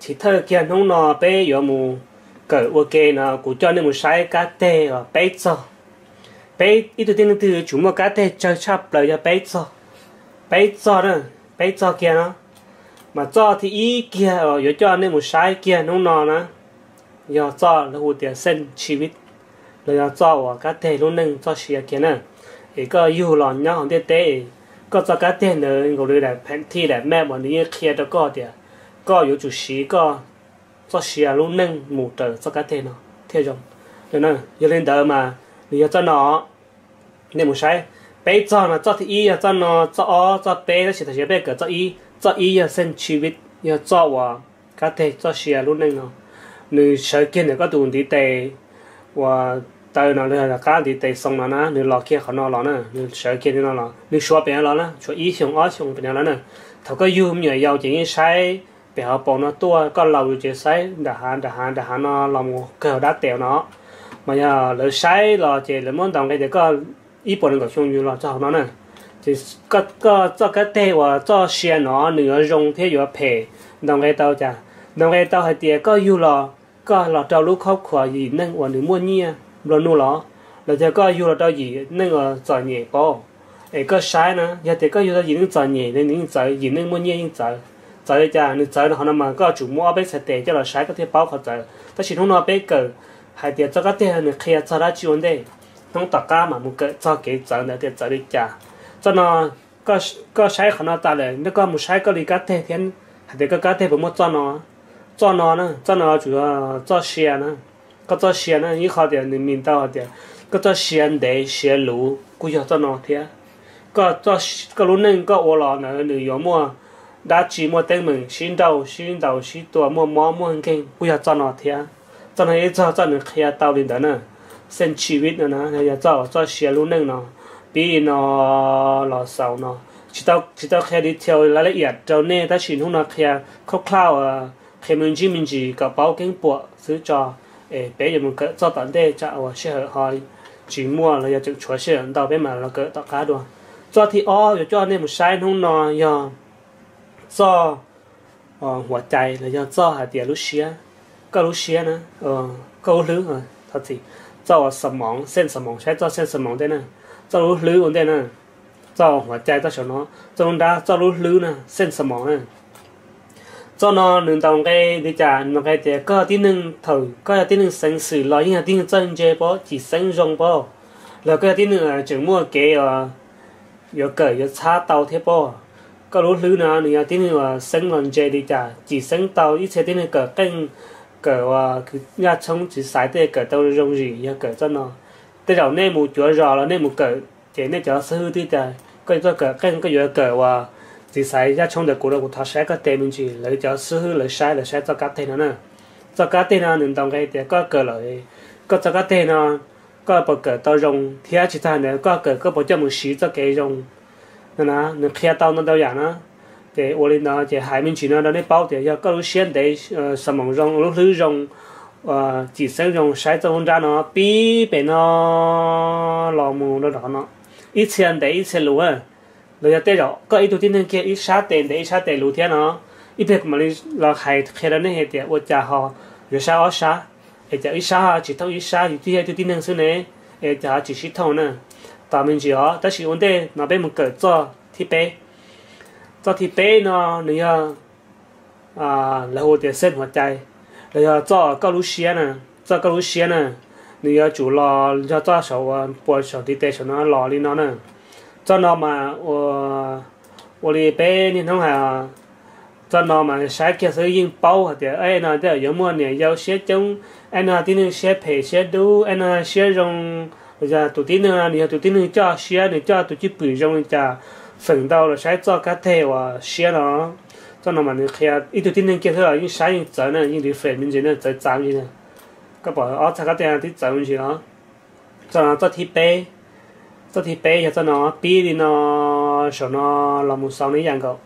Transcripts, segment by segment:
chỉ thơ kia nông nọ bé giờ mù cỡ ok nọ cũng cho nên một sai cá tê và bé cho. Bé, ít tôi tin từ chúng mà cá tê cho chắp lời cho bé cho. Bé cho đó, bé cho kia nó. Mà cho thì ý kia ở giờ cho nên một sai kia nông nọ nó. Giờ cho là hụt tiền sinh chi vít. Rồi cho và cá tê luôn nâng cho xia kia nè. Thì có yêu lòng nhau không tê tê có cho cá tê nữa người là phèn thi là mẹ bọn đi kia đó có tiền có yếu chủ sĩ có cho sĩ à luôn nâng mù trở cho cá tê nó theo dòng cho nên giờ lên đỡ mà thì cho nó nên một sai bé cho nó cho thì ý cho nó cho cho bé nó chỉ thấy bé cái cho y cho y là sinh chi vít ya cho và cá tê cho sĩ à luôn nâng nó nữ sợ kia này có tụi đi tệ và tới nó là cá đi tệ xong nó nè nữ lọ kia họ nó lọ nè nữ sợ kia nó lọ nữ xóa bé lọ nè xóa y xong ó xong bé lọ nè thằng có yêu nhiều giàu chỉ sai bé họ bỏ nó tua con lâu chỉ sai đã hạn đã hạn đã hạn nó lòng cờ đá tèo nó. Mà giờ lấy sai là chỉ lấy muốn đồng cái thì có ý bỏ nó gặp như là cho nó nè. Thì có có, cho cái tê và cho xe nó nửa rong thế vừa phe đồng cái tao chả đồng cái tao hay tiệt có yêu là có là trâu lúc khóc khỏa gì nên và nửa mua nhia rồi nu nó rồi giờ có yêu là trâu gì nên là giỏi nhẹ bỏ ấy có sai nữa, giờ thì có yêu là gì nên giỏi nhẹ nên giỏi gì nên mua nhia nên giỏi thể báo họ giỏi ta chỉ không nói bé cờ hay tiệt cho cái tê này, khi cho ra chịu đây không tất cả mà một cái cho cái giỏi này thì giỏi đi chả cho nó, có có sai họ nó ta lại nếu có một sai có đi cái tê thì hay tiệt cái cái tê một cho nó cho nó nữa cho nó chủ yếu cho xe nữa có cho xe nữa ít khó điểm mình mình tao điểm có cho xe để xe lú cũng 要 cho nó thế có cho có lúc nên có ô lò nữa nữa có mua đã chỉ một tên mình xin đầu xin đầu xin tua mua mó mua hình kinh bây giờ cho nó thế cho nó ấy cho cho nó khi tao đi đó nè sen chỉ biết nữa nè giờ cho cho xe luôn nè nó bị nó lò sầu nó chỉ tao chỉ tao khi đi theo là lấy yết cho nên ta chỉ không nó khi khóc khao à khi mình chỉ mình chỉ cả báo kinh bộ giữ cho ê bây giờ mình cỡ cho tận đây cho ở xe hở hỏi chỉ mua là giờ chụp chua xe ở đâu bên mà là cỡ tao cá đồ cho thì o cho nên một sai không nó giờ 做呃หัวใจแล้วยัง做หาเดียรู้เชียก็รู้เชียนะเออก็รู้ลึกอ่ะทัดสิ做สมองเส้นสมองใช้做เส้นสมองได้นะ做รู้ลึกได้นะ做หัวใจ做小脑做ดา做รู้ลึกนะเส้นสมองนะ做นอหนึ่งตรงไกดีจ่าหนึ่งไกเจก็ที่หนึ่งเถอก็ที่หนึ่งสังสื่อลอยยังที่หนึ่งจังเจปอจีสังรงปอแล้วก็ที่หนึ่งจึงมั่วเกยอ่ะ有个有差刀贴不？Cho thì cái là sinh lần chế đi cả chỉ sinh tàu ít chế tí nương cởi kênh cởi và cứ nhà chống chỉ sai thế cởi tàu rong gì ya cởi cho nó thế đầu nay một chỗ rõ là nay một cởi chế nay chỗ sư đi cả cái chỗ cởi kênh cái chỗ cởi và chỉ sai ra trong được của nó của thằng sai cái tên mình chỉ lấy chỗ sư lấy sai lấy sai cho cá tên nó cho cá tên nó nên đồng cái thì có cờ lợi có cho cái tên nó có bộ cờ tàu rong thì chỉ ta này có cờ có bộ cho một xí cho cái rong nên là, nên khi tao nó đâu vậy nó. Thì ô lên nó thì hai mình chỉ nó nó để bao. Thì có lúc xuyên để ờ, sầm mỏng rong, lúc lư rong ờ chỉ sinh rong sai cho ra nó bí bên nó, lò mù nó đó nó. Ít tiền để ít tiền lúa rồi giờ tết rồi có ít tin kia, ít sát tiền để ít sát tiền lũ thiên nó. Ít việc mà là hay khi đó nên hệ tiền ở nhà họ rồi sao ở sát hệ giờ ít sát chỉ thâu ít sát thì kia tin năng xưa này hệ giờ chỉ chỉ thâu nè tạo mình chỉ ó tất chỉ ổn định nó bên một cỡ cho thì bé cho nó nữa à là hồ tiền sinh hoạt chạy rồi cho các lũ xe nè cho các lũ xe nè nữa chủ lò cho cho sầu bò sầu thì tê sầu nó lò đi nó nè cho nó mà ờ ờ đi bé nên không hả cho nó mà sai kia sử bao hả thì ai nó để mua nè giao xe chống anh nó tin xe phải xe đu anh nó xe rong giờ tụi tin nữa nè tụi tin nữa cho sẽ nè cho tụi chỉ bự dùng cho phần đầu là sai cho cá thể và sẽ nó. Cho nó mà nó khi à, ít tụi tin nữa kia thôi những sai những giờ nữa, những điều phải mình chỉ nữa ờ, giờ giảm gì nè các bạn ở cả cái tiền thì giảm gì đó? Cho nó cho thiết bị cho thi bé cho nó bí thì nó sợ nó là một sau này dạng cậu.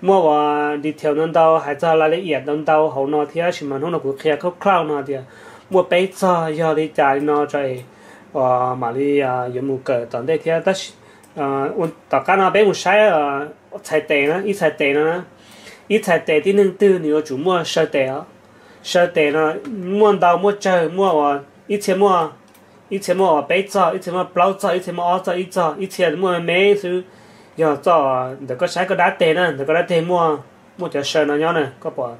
Mua và đi theo nó đâu hay cho lại ít nó đâu hậu nó thì chỉ mà nó cũng kia khóc khao nó thì à. mua bé cho giờ đi trả nó chạy và mà đi à, em Maria Yemuka tận đây thì ta un ta cái nào bé một sai à, sai tệ nữa ít sai tệ nữa ít sai tệ thì nên tự nữa chủ mua sơ tệ à, sơ tệ nó mua đâu mua chơi mua à, ít tiền mua ít tiền mua bé cho ít tiền mua bao cho ít tiền mua áo cho ít cho ít tiền mua mấy thứ giờ cho được có sai có đá tệ nữa được có đá tệ mua mua cho sơ nó nhau này có bỏ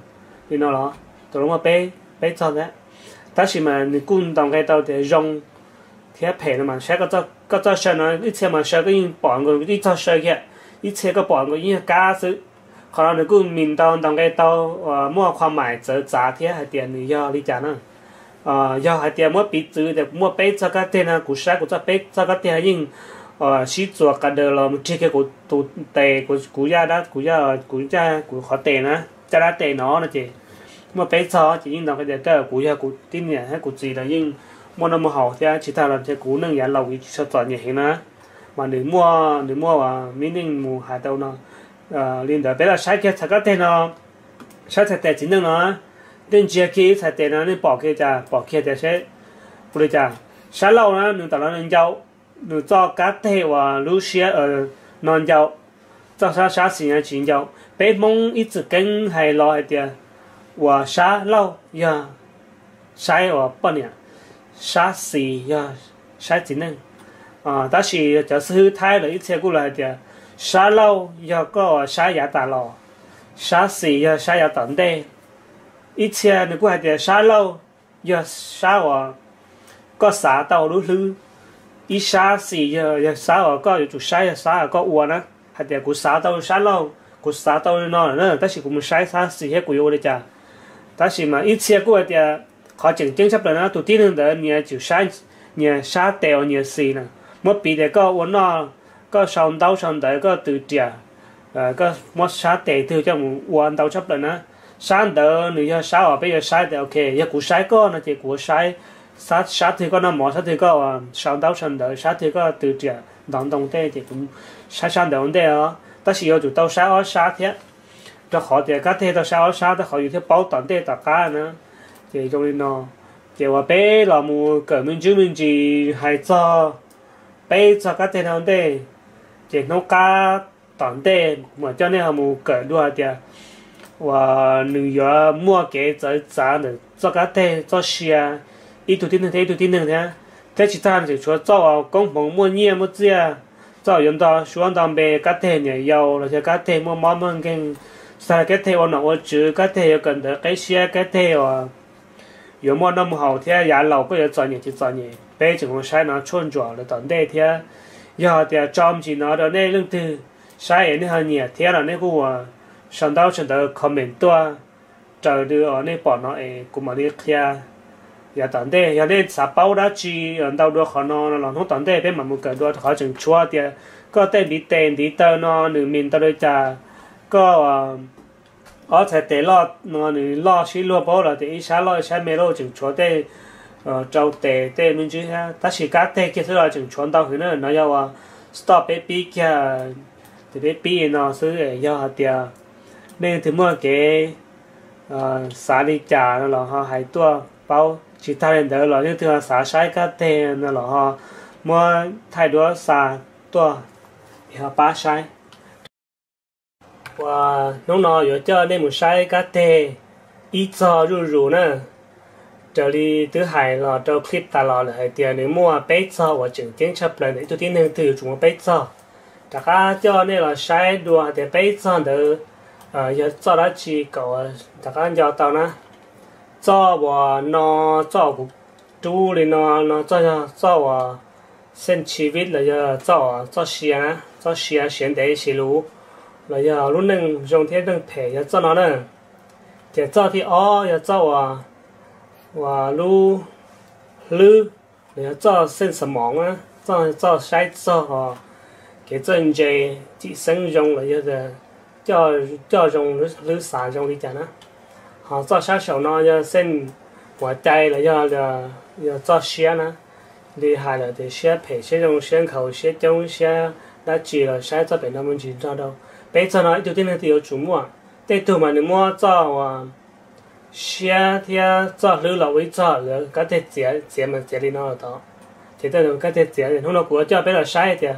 đi nó đó tụi nó mà bé bé cho đấy ta là mà người cũng đồng cái đầu thì dùng 天陪了嘛，下个早个早上呢，一天嘛下个人半个一早上去，一天个半个人家是，可能那个明到当该到呃莫看买走杂天还点你要你讲呢，呃要还点莫比走的莫背这个点呢，古啥古这背这个点人。ờ sĩ chùa cả đời là một chiếc cái của tụ tề của của gia đó của gia của gia của họ tề nữa. Cha đã tề nó là chị. Mà bé cho chị nhưng đồng cái giờ cái của gia của tin nhà hay của gì là nhưng mua nó mua hậu thì chỉ thà là cái cú nâng giá lầu thì cho tỏ nhẹ nữa mà nếu mua nếu mua và mình nên mua hạt đâu nó liên đó bây giờ sai cái thằng cái tên nó sai thằng tên chính nó tên chia kia thằng tên nó nên bỏ cái cha bỏ kia thì sẽ 不对 cha sai lâu nó nên tạo nó nên giàu nên cho cá thể và lũ xe ở non giàu cho sao sao xin là chính giàu bé mong ít chữ cân hay lo hay tiền và sai lâu ya. Sai và bao nhiêu sai xí ya sai à đó là cho sư thái là ít xe của lại tiền sa lâu giờ có sa giả tà lò. Sa xì giờ sa giả tận đây xe nữa của hai sa lâu giờ sa có sa tàu lú lú ít sa xì giờ giờ sa có chủ sa giờ sa có uo nữa hai tiền của sa tàu sa lâu. Của sa nó nữa đó. Là cũng sa sa xì hết của yêu đấy cha đó là mà ít xe của hai khó chừng chứng sắp là tụt tin hơn đó nhà chịu sáng nhà sa tèo nhà xì nè. Mất bị để có uốn nó có sòng đau sòng đấy có từ trẻ à có mất sa tèo từ cho một uốn đau chấp là nó sáng đỡ nữa giờ sáng ở bây giờ sáng tèo ok. Giờ cú sáng có, nó chỉ cú sáng sáng sáng thì có nó mỏ sáng thì có à, sáng đau sáng đỡ sáng thì có từ trẻ đồng đồng thế thì cũng sáng sáng đỡ thế à ta chỉ có chủ tàu sáng ở sáng thế. Cho họ thì các thế tàu sáng ở sáng thì họ dùng thế bảo toàn thế tất cả nữa thì trong lên nó chỉ là bé mu cởi mình chứ mình chỉ hay cho bé cho các thế nào đấy chỉ nó cá tận đấy mà cho nên là mu cởi đua và nữ giờ mua cái trái trái nữa cho các thế cho xia ít tuổi tin thế tuổi tin nữa nhá thế chỉ ta chỉ cho cho công phòng mua nhiên mua gì à cho chúng ta xuống đam bê các thế nhảy dầu rồi các thế mua món măng kinh cái thế nó ở chữ cái thế cần được cái xe cái thế à 有么那么好天呀，老个要赚钱就赚钱，北京我晒那春装了，等待天。giờ thì trong chỉ nó đó nên lương từ sai nên hơn nhiều thế là nên của sau đó chúng ta comment tua chờ đưa ở nên bỏ nó ấy cũng mà đi kia giờ tận đây giờ nên sao bao đã chỉ ở đâu đó họ nó nó không tận đây bên mà một cái đó họ chừng chua thì có tên bị tên đi tờ nó nửa mình tao đây cha có ở tại tế lo nó nửa lo xí lo bỏ là thì xá lo xá mê lo chừng chỗ đây ờ trâu tệ tệ mình chứ ha ta chỉ cá tệ kia thôi là chừng chọn tao thì nó nó yêu à stop bé baby kia thì bé baby nó sẽ yêu hạt tiền nên thì mua cái ờ xả đi trả nó là họ hai tua bao chỉ ta lên đó là những thứ xá sai cá tệ nó là họ mua thay đổi xá tua thì họ ba sai và nó nó cho nên một sai cá ít cho rù rù nữa trở đi thứ hai là cho clip ta là là tiền nếu mua bé cho và chừng tiếng chấp lại để tôi tin nên từ chúng bé cho. Tất cả cho nên là sai đùa để bé cho được ờ giờ cho đó chỉ cầu tất cả giờ tao nè. Cho và nó cho cũng chú lên nó nó cho cho và sinh chi vít là giờ cho cho xia cho xia xuyên để xí lú là giờ lúc nâng dùng thế nâng thể giờ cho nó nè. Để cho thì ó giờ cho à và lu lư để cho sinh sầm mỏng á cho cho sai cho họ cái chân dây chỉ sinh dùng là giờ thế cho cho dùng lư xả dùng đi chả nó. Họ cho sai sầu nó giờ sinh quả tay là giờ là giờ cho xe nè, đi hai là để xe phải xe dùng xe khẩu xe trong xe đã chỉ là sai cho bên nó mình chỉ cho đâu bây giờ nói đầu tiên là điều chủ mua để tụi mình mua cho xe thì cho lưu là với cho rồi cái thế chế chế mà chế đi nó đó chế tới cái thế chế không nó của cho bây giờ sai thì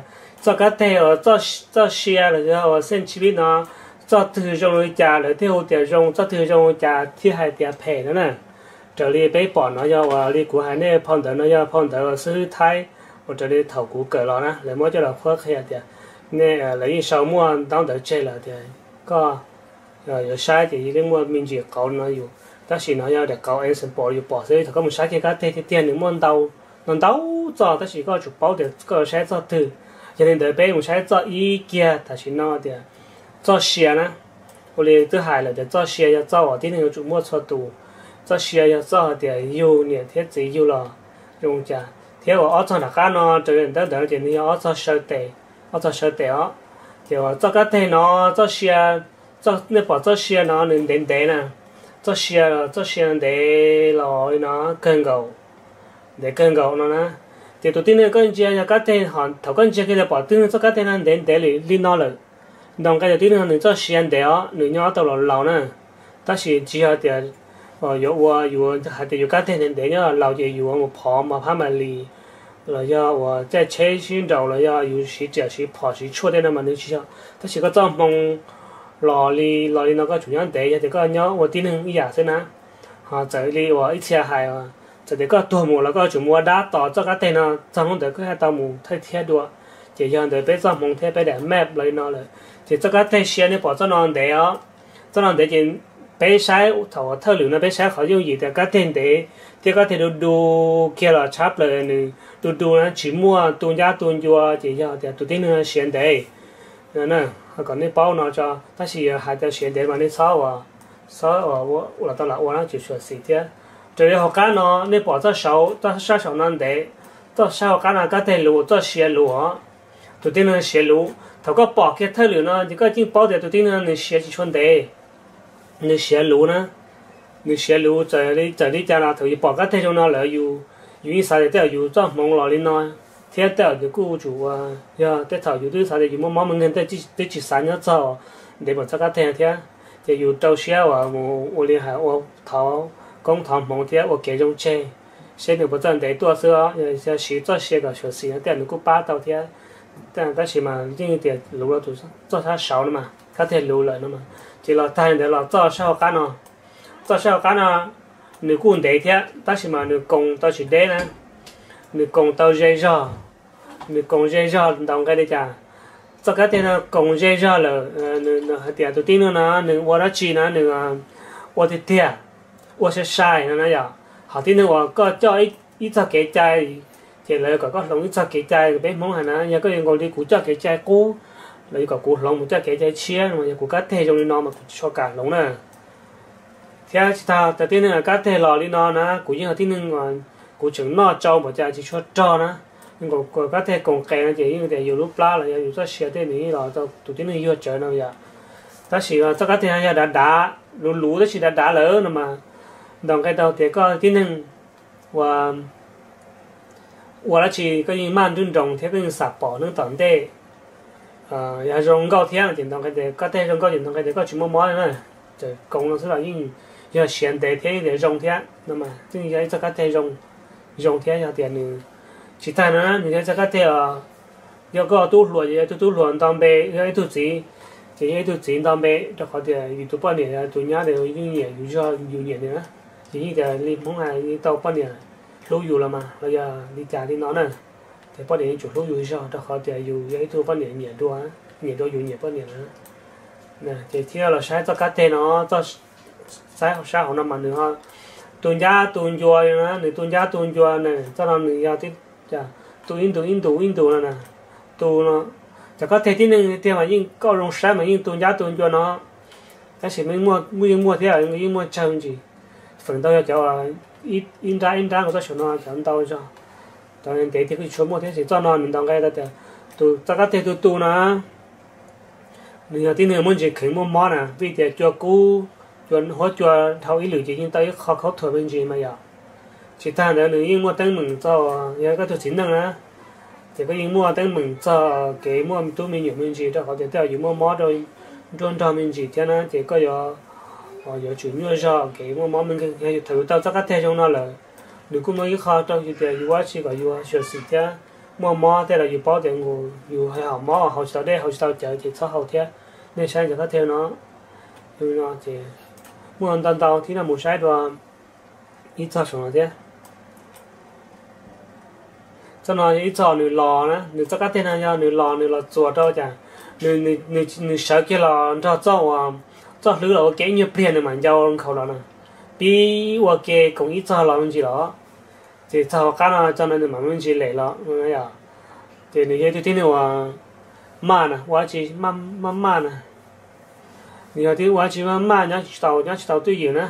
cho cái thế ở cho cho xe rồi cho sinh chi nó cho thứ trong rồi cha lại theo tiền trong cho thứ trong cha thì hai tiền phe nữa nè trở đi bé bỏ nó cho và đi của hai nè phong tử nó cho phong tử sư thái và nè cho nè lấy sau mua当得chơi là thì có rồi sai thì cái mua mình chỉ cầu nóอยู่ ta chỉ nói để cầu anh sinh bỏอยู่bỏ thế thì có một sai cái cái thì tiền những món đâu nó đâu cho ta chỉ có chụp bao để có sai cho từ cho nên để bé một sai cho ý kia ta chỉ nói để cho xe nè 我哋都系啦，就做些要做啊，啲人要做乜错度，做些要做啲有年天自有啦，用家，天我二做大家呢，就人得得就你要二做手地， 二做手地哦，就话做个地呢，做些做你把做些呢，能定地呢，做些啦，做些地来呢更高，地更高呢呢。thì tụi tin cái gì nhà cái tên họ thầu cái gì cái là bỏ tin cho cái tên anh đến để li li nó rồi đồng cái đầu tiên là người cho xuyên để ó người nhỏ tàu lâu nè ta chỉ chỉ là để ờ yếu wa yếu hay để yếu cái tên để nhá lâu thì yếu một phò mà phá mà lì là do à, wa tại chế xuyên đầu là do yếu chỉ chỉ chỉ phò chỉ chua đây mà nếu chỉ ta chỉ có trong mong lò lì lò lì nó có chủ nhân để thì có nhớ wa tin hơn ý giả thế nè họ chạy lì wa à, ít xe hay à chỉ để có tua mù là có chủ mua đá tỏ cho cái tên nó trong không để có hai tàu mù thay thế đua chỉ cho để bây giờ mong thế bây để map lấy nó rồi thì cho cái tay xe này bỏ cho nó để á cho nó để thì bé sai thọ thơ lửa nó bé sai khó dùng gì thì các tiền để thì các tiền đồ đồ kia chắp lại nữa đồ đồ nó chỉ mua tuôn giá tuôn chua chỉ cho thì tụi tin nó xuyên đấy nè nè còn cái bao nó cho ta chỉ hai tao xuyên đấy mà nó sao à sao à wo là tao là wo nó chỉ xuyên xịt thế rồi học cái nó nó bỏ ra sau ta sa sau nó đấy ta sau cái nó các tiền lúa ta xuyên lúa tụi tin nó xuyên lúa thằng có bỏ cái thơ lửa nó chỉ có chỉ bao để tụi tin nó xuyên chỉ xuyên đấy 你写路呢？你写路在你在你家那头，把个太阳那来有，有啥的都有，装忙了哩呢？天到就顾住啊，呀，这头有对啥的，有么忙忙跟在去在去山上走，你把这个天天，就有到下啊，我我厉害，我头工头忙天，我给用钱，现在不挣得多少啊？要要学做些个学习，但如果八到天，但但是嘛，另一点路了就是做他少了嘛，他太路了了嘛。thì là thay để là cho sao cả nó? Cho sao cả nó? Nửa cuốn đấy thế ta chỉ mà nửa công ta chỉ đấy nè nửa công tao dây giò nửa công dây giò đồng cái đấy chả. Cho cái tên là công dây giò là nửa nửa tiền tôi tin nó nửa qua đó chỉ nó nửa ờ, qua thì thiệt qua sẽ sai nó nói giờ họ tin nó có cho ít ít cho cái trái, thì lại có có lòng ít cho cái trái, bé mong hả nó? Nhà có những người đi cú cho cái trái cũ là có cụ lòng một chắc cái chạy chia mà cụ cá thể trong nó mà cho cả lòng nè. Thế thì ta ta tin là cá thể lò đi nó nè cụ như là tin nên là cụ chứng nó cho mà chắc chỉ cho cho nè. Nhưng còn cụ cá thể còn kẹt nó chỉ như thế nhiều lúc la là yêu lúc xe thế này là tao, tụi tin nên yêu chơi nào vậy ta chỉ là tao cá thể hay đã đã lú lú ta chỉ đã đã lỡ nữa mà. Đồng cái đầu thì có tin nên và và là chỉ cái gì mang rung rộng, thế cái gì sạp bỏ nước tận đây 呃，也用到听电动，佢哋嗰啲用到電動，佢哋嗰全部冇人啦，就講到出嚟英語，要現代聽一啲用聽，那麼正而家嗰啲用用聽有啲呢，其他呢，而家嗰啲啊，有個都亂嘢，都都亂當被，有一度錢，就一度錢當被，就嗰啲遇到半年啊，做嘢就已經嘢遇咗要年嘅啦，已經就你唔係你到半年，老油啦嘛，你啊你家啲攞呢？thì bắt đầu chủ số dùng sao ta khó thì dùng ấy thu bắt điện nhiệt độ á nhiệt độ dùng nhiệt bắt đầu á nè thì theo là sáng ta cắt tên nó ta sáng sáng hôm năm mà nữa ha tuần giá tuần chùa nè nè tuần giá tuần chùa nè cho làm người giao tiếp chả tuần in tuần in tuần in tuần nè tuần nó chả có thể tin nên thêm mà nhưng có rong sáng mà nhưng tuần giá tuần chùa nó cái gì mình mua mình mua thế là mình mua chồng gì phần đầu cho cháu là in in ra in ra của tao cho nó chồng đầu cho cho nên thì cái số một thế thì cho nó mình đóng cái đó thì tu ta có thể tu tu nữa nên là tin người muốn chỉ khánh muốn món à vì thế cho cú cho hỗ trợ thâu ý chỉ nhưng tới khó khó thổi bên gì mà giờ chỉ ta nữa nữa nhưng mua tăng mừng cho giờ có thực chính năng á thì có những mua tăng mừng cho cái mua tu mình nhiều mình gì đó có thể theo những mua món rồi trong trong mình gì thế nó chỉ có giờ họ giờ chủ nhau cái mua món mình cái thử tao cho các thế trong nó là nếu cũng nói khó trong thì thì yêu chỉ có yêu sửa sự thế mà mua thế là yêu bảo tiền của yêu hay họ mà họ sau đây họ sau chờ thì sao học thế nên sai cho các theo nó như nó thì muốn tận tàu thì là một sai đó ít cho xong rồi thế cho nó ít cho nữ lò nữa nữ cho thế này nhau nữ lò nữ lò chuột đâu chả nữ nữ nữ nữ sợ kia lò cho cho à cho lứa là cái như tiền mà giao khẩu đó nè bi wa cái cũng ít cho lò mình chỉ đó thì sau cái nó cho nên mà mình chỉ lấy lo người à thì người kia tôi tin là mà nè quá chỉ mà mà mà nè người kia quá chỉ mà mà nhá chỉ tàu nhá chỉ tàu tôi gì nè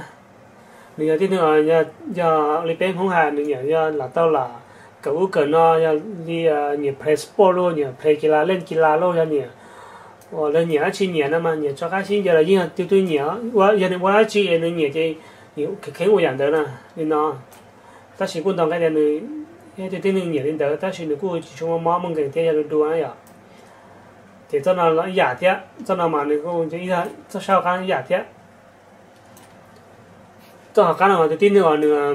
người kia tin là nhà nhà lấy bên không hà người nhà là tao là cậu cần nó nhà đi nhảy play sport luôn nhảy play kia là lên kia là luôn nhà nhà 我那年去年了嘛，年做开心去了，因为对对年，我原来我去年那年的，你肯肯我养的呢，你呢？ta chỉ quân đồng cái đèn này thì tin mình nhảy lên đó ta chỉ được cô chỉ chúng mà mong cái thế là được ăn ya thì cho nó là giả thế cho nó mà này cô chỉ là cho sao cái giả thế cho họ cái nào thì tin được là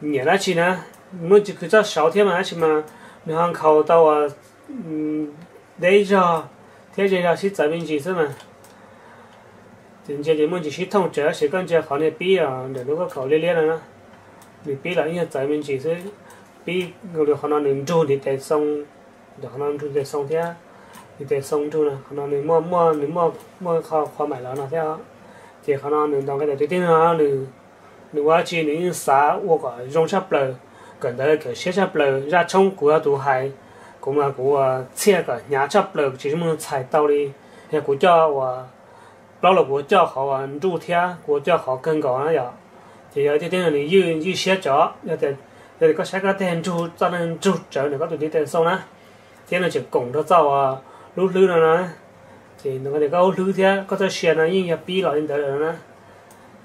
nhảy ra chỉ nè mới chỉ cứ cho sáu thế mà chỉ mà mình học khẩu tàu à đấy cho thế giới là xịt giải bên chỉ thế mà thì chỉ là mình chỉ xịt thông chở sẽ cần chờ khó này bị à để lúc có khẩu liên liên rồi đó vì pi là hiện tại mình chỉ sẽ pi người được khả năng nâng trụ thì tại xong, được khả năng trụ tại xong thế thì tại xong trụ là khả năng nâng mua mua nên mua mua kho kho mãi là nào thế thì khả năng nâng đóng cái đầu tiên là nâng nâng quá chi nâng xả ô cả rong sáp lờ. Gần đây cái xe sáp lờ, ra trong của tụ hải, cũng là của à, xe cả nhà sáp lờ. Chỉ muốn chạy tàu đi. Thì của cho và lâu là của cho họ ăn à, trụ thế của cho họ cân cầu nó thì ở đây là như như xe chó. Thì thì có xe cái tiền trụ cho nên trụ trở nữa có tụi đi tiền sau nè thế là chỉ cùng nó sau à lú lú nó nè thì nó có thể có lú thế, có thể xe nó như nhập pi lại đến rồi nè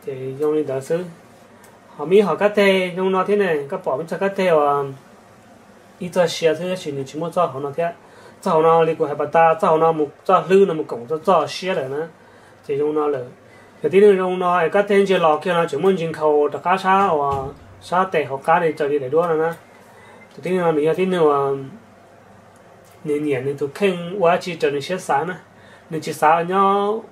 thì dùng đến đó xứ họ mi họ cái tê dùng nó thế này, các bỏ mình cho cái tê à ít cho xe thế chỉ nên chỉ muốn cho họ nó thế. Cho họ nó đi của hai bà ta, cho họ nó một, cho lú nó một cổng cho cho xe rồi nè thì dùng nó là thì tí nữa dùng nó cắt tê chỉ lọ kia nó chỉ muốn chính khẩu đặc cá sa và sa tệ họ cá để cho đi để đua nè thì tí nữa mình tí nữa nên nhỉ nên tụ khen quá chỉ cho nên sẽ sáng nè nên chỉ sáng nhau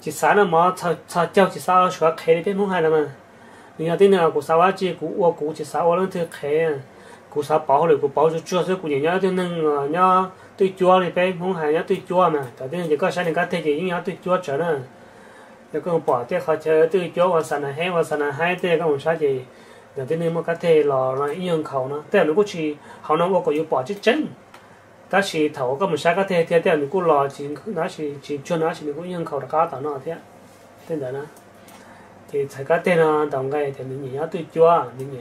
chỉ sáng là mà cha cha cháu chỉ sáng sửa khai đi không hay là mà nên tin là cũng sáng quá chỉ cũng ô cũng chỉ sáng ô lên thứ khai cũng sáng bảo rồi cũng bảo cho chưa rồi cụ nhớ nhớ thế nên nhớ tôi chúa thì phải không hay nhớ tôi chúa mà tại thế chỉ có sáng nên cái thế gì nhớ tôi chúa trở nè nếu bỏ thế họ chơi tôi chúa và sân là hay và sân là hay thế có một sao gì để thế nên một cái thế là nó ý nhân khẩu nó thế là lúc chỉ họ nó có có yêu bỏ chứ chân ta chỉ thấu các ông sai các thầy thì thế mình cũng lo chỉ nó chỉ chỉ cho nó chỉ mình cũng nhân khẩu cá tao nó thế thế đó nó thì thầy các thầy nó đồng cái thì mình nhớ tôi chúa mình nhớ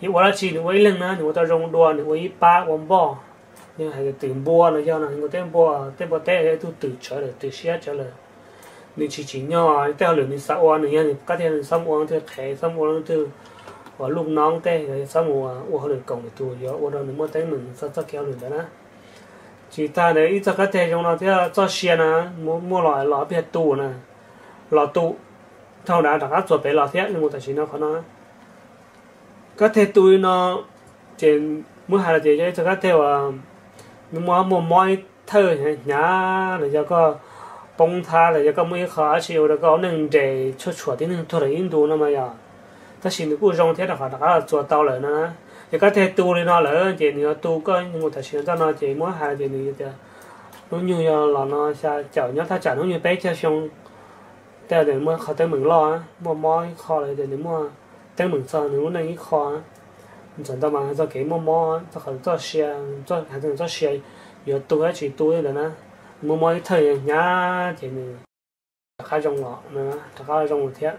thì tôi chỉ mình quay lưng nó mình tôi rong đua mình quay ba quăng bò nhưng hay tự bua nó cho nó người tên bua tên thế tên tôi tự chơi lại tự xé chơi lại mình chỉ chỉ nhỏ theo lửa mình sao oan nữa cái thế mình xong oan thì khé xong oan thì và lúc nóng tê rồi xong oan oan được cổng tụi giờ oan đó mới thấy mình sao sao kéo được đó chỉ ta đấy ít các thế trong nó cho xe nè mua mua loại lọ biết tủ nè lọ tủ thâu đã đặt chuẩn bị lọ thế nhưng mà tại chỉ nó khó nó các thế tủ nó trên mua hai là chỉ cho các thế nhưng mà mua mỗi thơ nhá là cho có 崩塌了，一個每下去有那個能在出錯的能突然印度那麼呀，他新的故事天的話，他做到了呢，一個太多了那了，這你要多個，我他現在那這麼還這你的，農牛要老那下叫你他叫農牛白叫熊，但你麼好等門老啊，麼麼一靠了的你麼，等門上你麼能一靠啊，你知道嗎？還做給麼麼，做好做些，做還能做些，要多一些多一點呢。mua mỗi thời nhá thì mình khá rộng nó nữa khá rộng một thiết.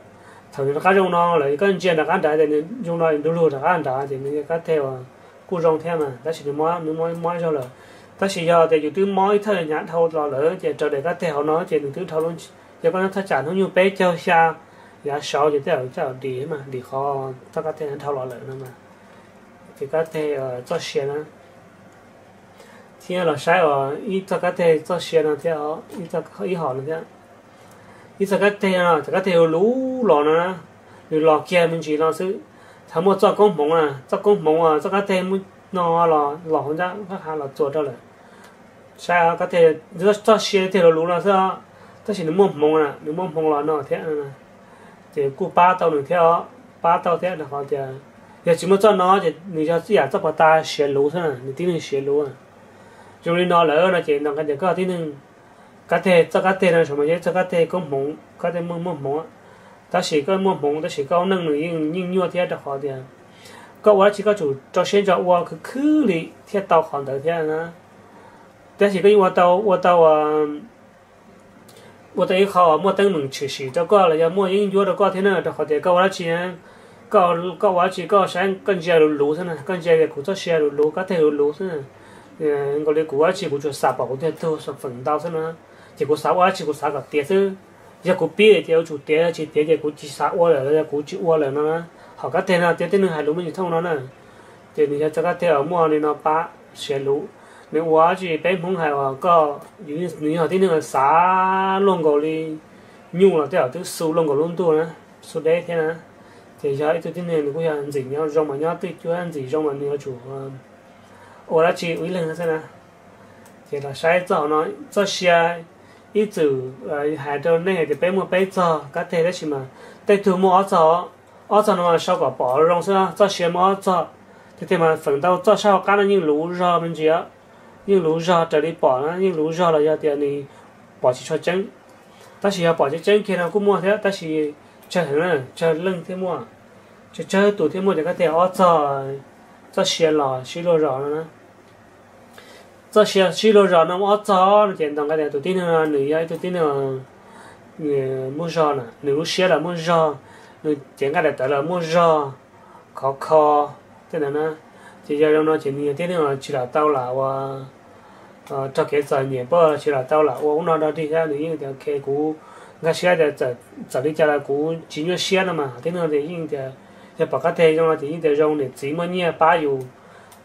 Thử nó khá rộng nó lấy cái chuyện là khá đại thì dùng nó đủ đủ là khá đại thì mình khá theo, cú rộng mà. Đó chỉ mỗi mỗi mỗi mỗi là đó chỉ giờ thì dù mỗi thời nhá thâu lo lỡ, thì trở để khá theo nó, thì thứ thâu luôn. Giờ con nó trả nó như bé chơi xa. Dạ, Giá sáu thì theo theo đi mà đi khó tất cả thế thâu lo lỡ nữa mà. Thì có thể ờ, cho xe nữa nó thì là sai ở ít ta cá theo cho xe nó theo ít ta ít họ nó theo ít cái thế à cái thế lú lò nó lú lò kia mình chỉ là sự thằng mua cho công mộng à cho công mộng à cho cái thế muốn nó lò lò không ra các hàng là做到了sai cái thế rất cho xe thế lú là sao ta chỉ nó mua mông à nó mua mông là nó thế nè thì cú ba tàu nữa theo ba tàu thế là họ thì giờ chỉ muốn cho nó thì người cho chỉ cho bà ta xé lú thôi nè người tin xé lú à chúng đi nó lỡ nó chỉ nó cái gì có tin cái thế cho cái thế là什么嘢cho cái thế có mông cái thế mua mua mông ta chỉ có mua mông ta chỉ có nâng nữa nhưng nhưng nhiều thế là họ thì có quá chỉ có chủ cho xem cho qua cứ cứ đi theo tàu hoàn đầu thế nè ta chỉ có qua tàu qua tàu à 我等于好，莫等能吃西，这个了要莫因觉得个天呢，这好点，搞完钱，搞搞完钱搞山更加路路上呢，更加个古早些路路，个条 路上呢，嗯，我哋古完钱古就三百个点都是分到上呢，结果三完钱古三个点是，一个别条就点去点点古几三窝了，那古几窝了呢，好个天呢，点点能还路没就通了呢，点你下这个条莫你那把些路。nếu quá chỉ bé mong hay là có những những họ tin là xá luôn gọi đi nhu là tiểu thứ số luôn gọi luôn tu nữa số đấy thế nào thì giờ tôi tin là cũng là gì nhau rong mà nhau tôi chưa ăn gì rong mà nhau chủ ở đó chỉ uy lên thế nào thì là sai cho nó cho xe ít chữ hai đầu này thì bé mua bé cho các thế đó chỉ mà tay thu mua cho ở cho nó sau quả bỏ rong sao cho xe mua cho thì thì mà phần đầu cho sau cái nó như lú ra bên dưới nhưng lũ ra trở đi bỏ nó nhưng lũ ra là do tiền này bỏ chỉ cho chân ta chỉ bỏ cho chân kia nào cũng mua thế ta chỉ chờ thằng này chờ lưng thế mua chờ chờ tủ thế mua để có thể ở cho cho xe lò xe lò rõ nữa cho xe xe lò rõ nó ở cho tiền đồng cái này tủ tin là nữ ấy tủ tin là mua ra nè nữ xe là mua ra nữ tiền cái này tự là mua ra khó khó thế này nè chỉ giờ nó chỉ nhiều thế nào chỉ là tao là và ờ cho cái giờ nhiều bữa chỉ là tao là và ông nó đó đi ra thì những cái cái cú ngay xe để giờ giờ đi ra là cú chỉ nhớ xe là mà thế nào thì những cái cái bảo cái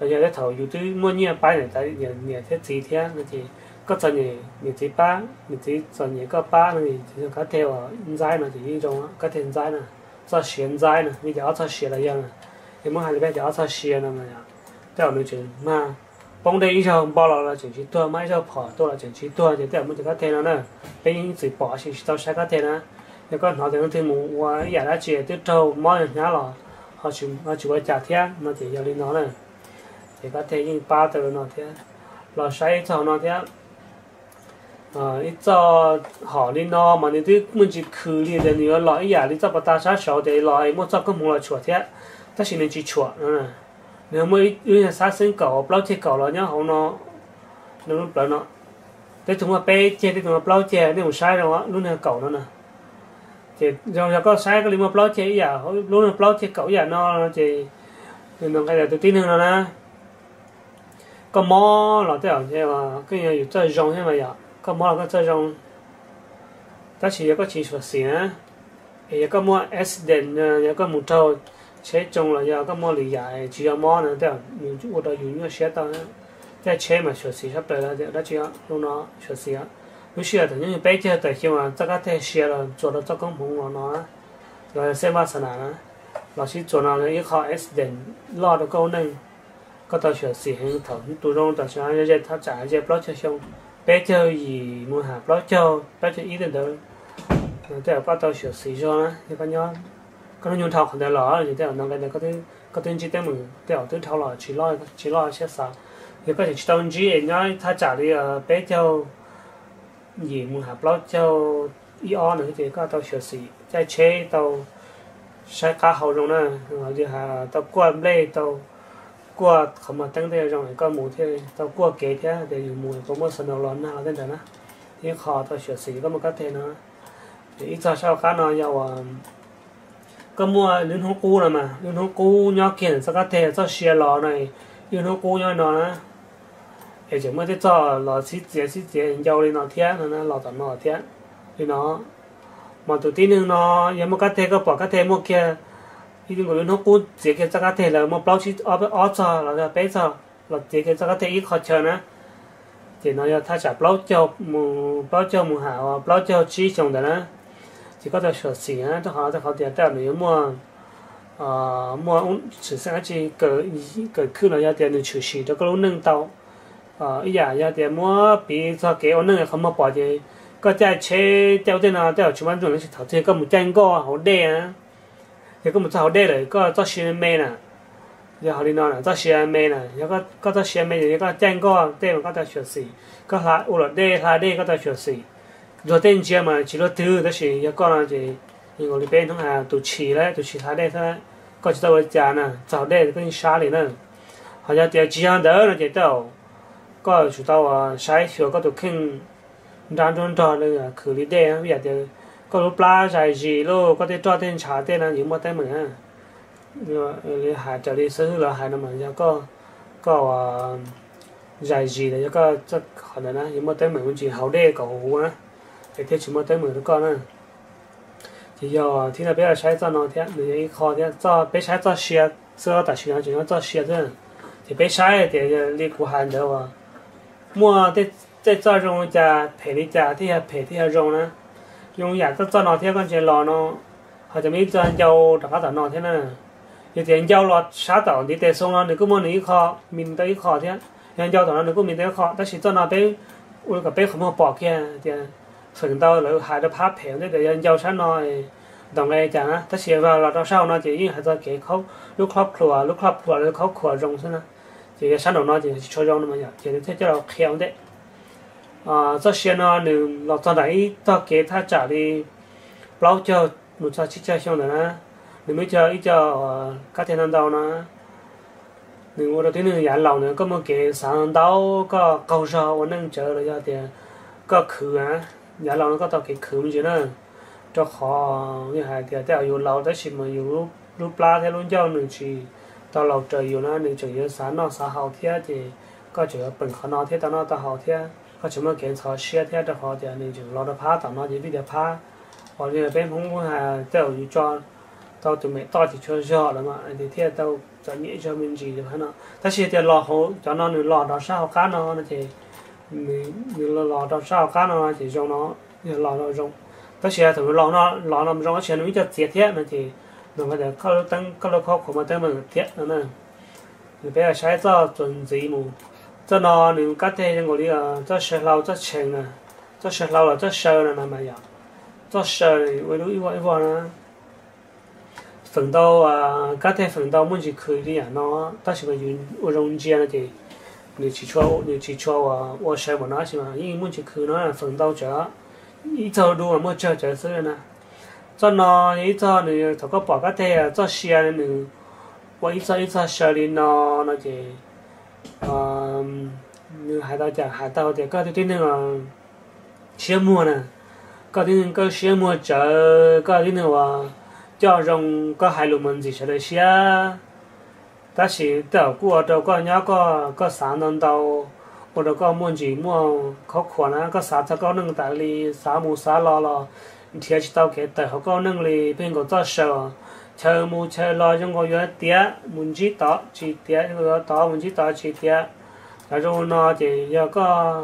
thế trong là thì những cái rong này chỉ mua nhiều ba yêu rồi giờ cái thầu yêu tới mua nhiều ba này tại nhiều nhiều thế chỉ thế thì có giờ nhiều nhiều chỉ ba nhiều chỉ giờ nhiều có ba này thì cái theo à giải là thì những trong cái theo giải là cho hiện giải là bây giờ cho hiện là vậy thì mỗi hai bây giờ cho hiện là mà theo nó chuyện mà bông đây ít hơn bao là chỉ chỉ tua mấy giờ bỏ tua là chỉ chỉ tua thì tại mình chỉ có thể nó nè bây giờ chỉ bỏ chỉ tao sẽ có thể nè nếu con họ thì nó thì mù và giả đã chỉ tiếp trâu mỗi nhà là họ chỉ họ chỉ có trả thế nó chỉ giờ đi nó nè thì có thể những ba từ nó thế lo sai cho nó thế à ít cho họ đi nó mà nên tôi mình chỉ khử đi để nhiều loại à, đi cho bà ta sát sáu để loại một cho cái mù là chuột thế ta chỉ nên chỉ chuột nữa nè nếu mới như là sát sinh cầu bao che cầu là nhá họ nó nó lúc đó nó thế chúng ta bé che thì chúng ta bao che nếu sai rồi á lúc này cầu nó nè thì rồi có sai cái mà bao che à lúc này bao che cầu à nó thì thì nó cái là tôi tin hơn nó nè có mò là thế chứ mà cái này chơi rong thế mà giờ có mò là có chơi rong ta chỉ có chỉ số xỉn á thì có mua S đèn có một trâu chế trồng là giờ có mua lì dài chỉ có mua nữa theo nhiều chút đó nhiều nhiều xe tao nữa thế chế mà sửa xí sắp tới là đó chỉ lúc nó sửa xí á lúc xưa thì những bé chơi tại khi mà tất cả thế xe là做到做工棚了nó rồi xem bao sana nữa là chỉ做nào là khó accident lo được câu nên Có tao sửa xí hình thằng tụ rong tao sửa ra thao trả ra block cho xong. Bé cho gì mua hàng block cho bé cho ý định đó thế là bắt tao sửa xí cho á, thì con nhớ có nó nhung thao không thể lỡ thì thế nó cái này có thể có thể chỉ tên mình tiểu tới thao lỡ chỉ lo chỉ lo sẽ sợ. Thì có thể chỉ tao chỉ em trả đi ờ, bé cho gì mua học lo cho ý on nữa thì có tao sửa chế tao, sai cá hậu rồi nè rồi thì hà, tao qua lê tao qua không mà tăng theo rồi con mù thế tao qua kế thế để dùng mù có một sân đầu lớn nào thế đó thì khó tao sửa xí có một cách thế nữa thì ít sao sao nó giàu có mua đến hông cú là mà đến hông cú nhỏ kiện sao có thể cho xe lò này đến hông cú nhỏ nó nè để chỉ mới cho lò xí chế xí chế giàu lên nó thiệt nó lò tận nó thiệt thì nó mà tụi tin nó giờ mà có thế có bỏ có thế một kia thì người đến hông cú chế kia sao có thể là một bao xí ở ở cho là bé cho là chỉ cái chắc có thể ít khó chờ nữa thì nó là thay trả bao cho một bao cho một hảo bao cho chi chồng đó nữa chỉ có thể sửa xỉ á cho họ cho họ tiền trả nếu mua à mua ông chỉ sang chỉ cái cái khứ là tiền được chịu xỉ cho cái lúc nâng tàu à ý giả ya tiền mua bị cho cái ông nâng không mua bỏ thì có chạy chế theo tên nào theo chúng mình chỉ thảo thế có một chân có hậu đen á thì có một hậu đê rồi có cho xin mê nè giờ họ đi nói là cho xin mê nè giờ có có cho xin mê thì có chân có tên có cho chuyện gì có là u là đê là đê có cho chuyện gì rồi tên chia mà chỉ lo thứ đó là giờ có là gì nhưng mà đi bên thằng hà tụ chỉ đấy tụ chỉ thái đây thôi có chỉ tao trả nè找đây cái啥里呢好像点几样的那就到có chủ tao à sai sửa có tụ kinh đang trong trò này à khử đi đây bây giờ thì Có lúc lá dài gì lô, có thể cho tên trả tên là những một tên mình à rồi hải trở đi sở hữu là hải nằm giờ có có dài gì để có chắc họ là những một tên mình chỉ hậu đê có hú á. Để thế chỉ một tên mình nó con á. Thì giờ, thì là bây giờ sai cho nó thế mình khó thế cho bây sai cho xe cho tại chuyện chỉ nó cho xe thôi thì bây sai thì đi của hàng đó à. Mua thế thế cho rong cha phải đi cha thì phải thì rong nữa 用伢子做那天干些老呢，好像没专教大家做那天呢。有天教了啥道理得送了，你根本你考明得一考天，人教到了你根明得考，但是做那边我个背很么保险天，省到了还得怕赔那个人教啥呢？đồng ngay chẳng á, ta xìa vào là đó sau nó chỉ như hay ta kể khóc lúc khóc khùa lúc khóc khùa lúc khóc khùa rồng thế nè, chỉ cái sản phẩm nó chỉ cho rong nó mà nhở, chỉ thế cho là khéo đấy à cho xìa nó nếu lọt cho đấy cho kể ta trả đi. Bao cho nó cho chỉ cho xong rồi nè nếu mới cho ít cho các thiên đâu nè nếu mà đầu tiên là nhà lòng nữa. Có một cái sáng đâu có câu sao vẫn đang chờ rồi cho thì có khử á. Nhà lòng nó có tao cái khử mình chứ nữa cho khó, như hai thì tao yêu lâu tới xin mà yêu lúc lúc la thế luôn cho mình chỉ tao lâu trời yêu nó mình chỉ sáng nó sáng hậu thế thì có chỉ bận khó nó thế tao nó tao hậu thế có chỉ mà kiến cho xe thế cho họ thì mình chỉ lo được phá tao nó chỉ biết được phá hoặc là bên không có hà tao yêu cho tao tụi mày tao thì cho cho là mà thì thế tao cho nhẹ cho mình chỉ được nó ta chỉ thì lo hậu cho nó lo đó sao cá nó thì mình mình lo đó sao cá nó thì trong nó lo nó trong tất nhiên thì lo nó lo nó trong cái chuyện nó được thiệt thiệt này thì nó có thể có tăng có lúc khó của mà tăng mình thiệt nè thì bây giờ sai cho chuẩn gì mù cho nó nếu các thế những người à cho sợ lâu cho chèn nè cho sợ lâu là cho sợ nè mà mà giờ cho sợ này với đối với với nó phần đầu à các thế phần đầu muốn chỉ khởi đi à nó ta chỉ phải dùng ở trong kia này thì nếu chỉ cho nếu chỉ cho à我舍不拿是嘛因为muốn chỉ khởi nó là phần đầu trở ít cho đủ mà chờ chờ xưa nè cho nó ít cho nữa thằng có bỏ cái thế cho xe nữa và ít cho ít cho xe đi nó nó chỉ ờ, như hải tàu chẳng hải tàu thì có cái nên là xe mua nè. Có cái nên có xe mua chợ có cái nên là cho rồng có hai lục mình gì sẽ được xe ta chỉ tàu của tàu có nhá có có sản đơn tàu. Của tàu có mua gì mua khó khăn á có sản tàu có nâng tại đi sản mua sản lo lo. Thì chỉ tàu cái tàu có nâng đi bên của tàu sợ chờ mù, chờ lo trong ngồi giữa tía, muốn chỉ tỏ, chỉ tía, ngồi tỏ, muốn chỉ tỏ, chỉ tía. Là rồi nó thì có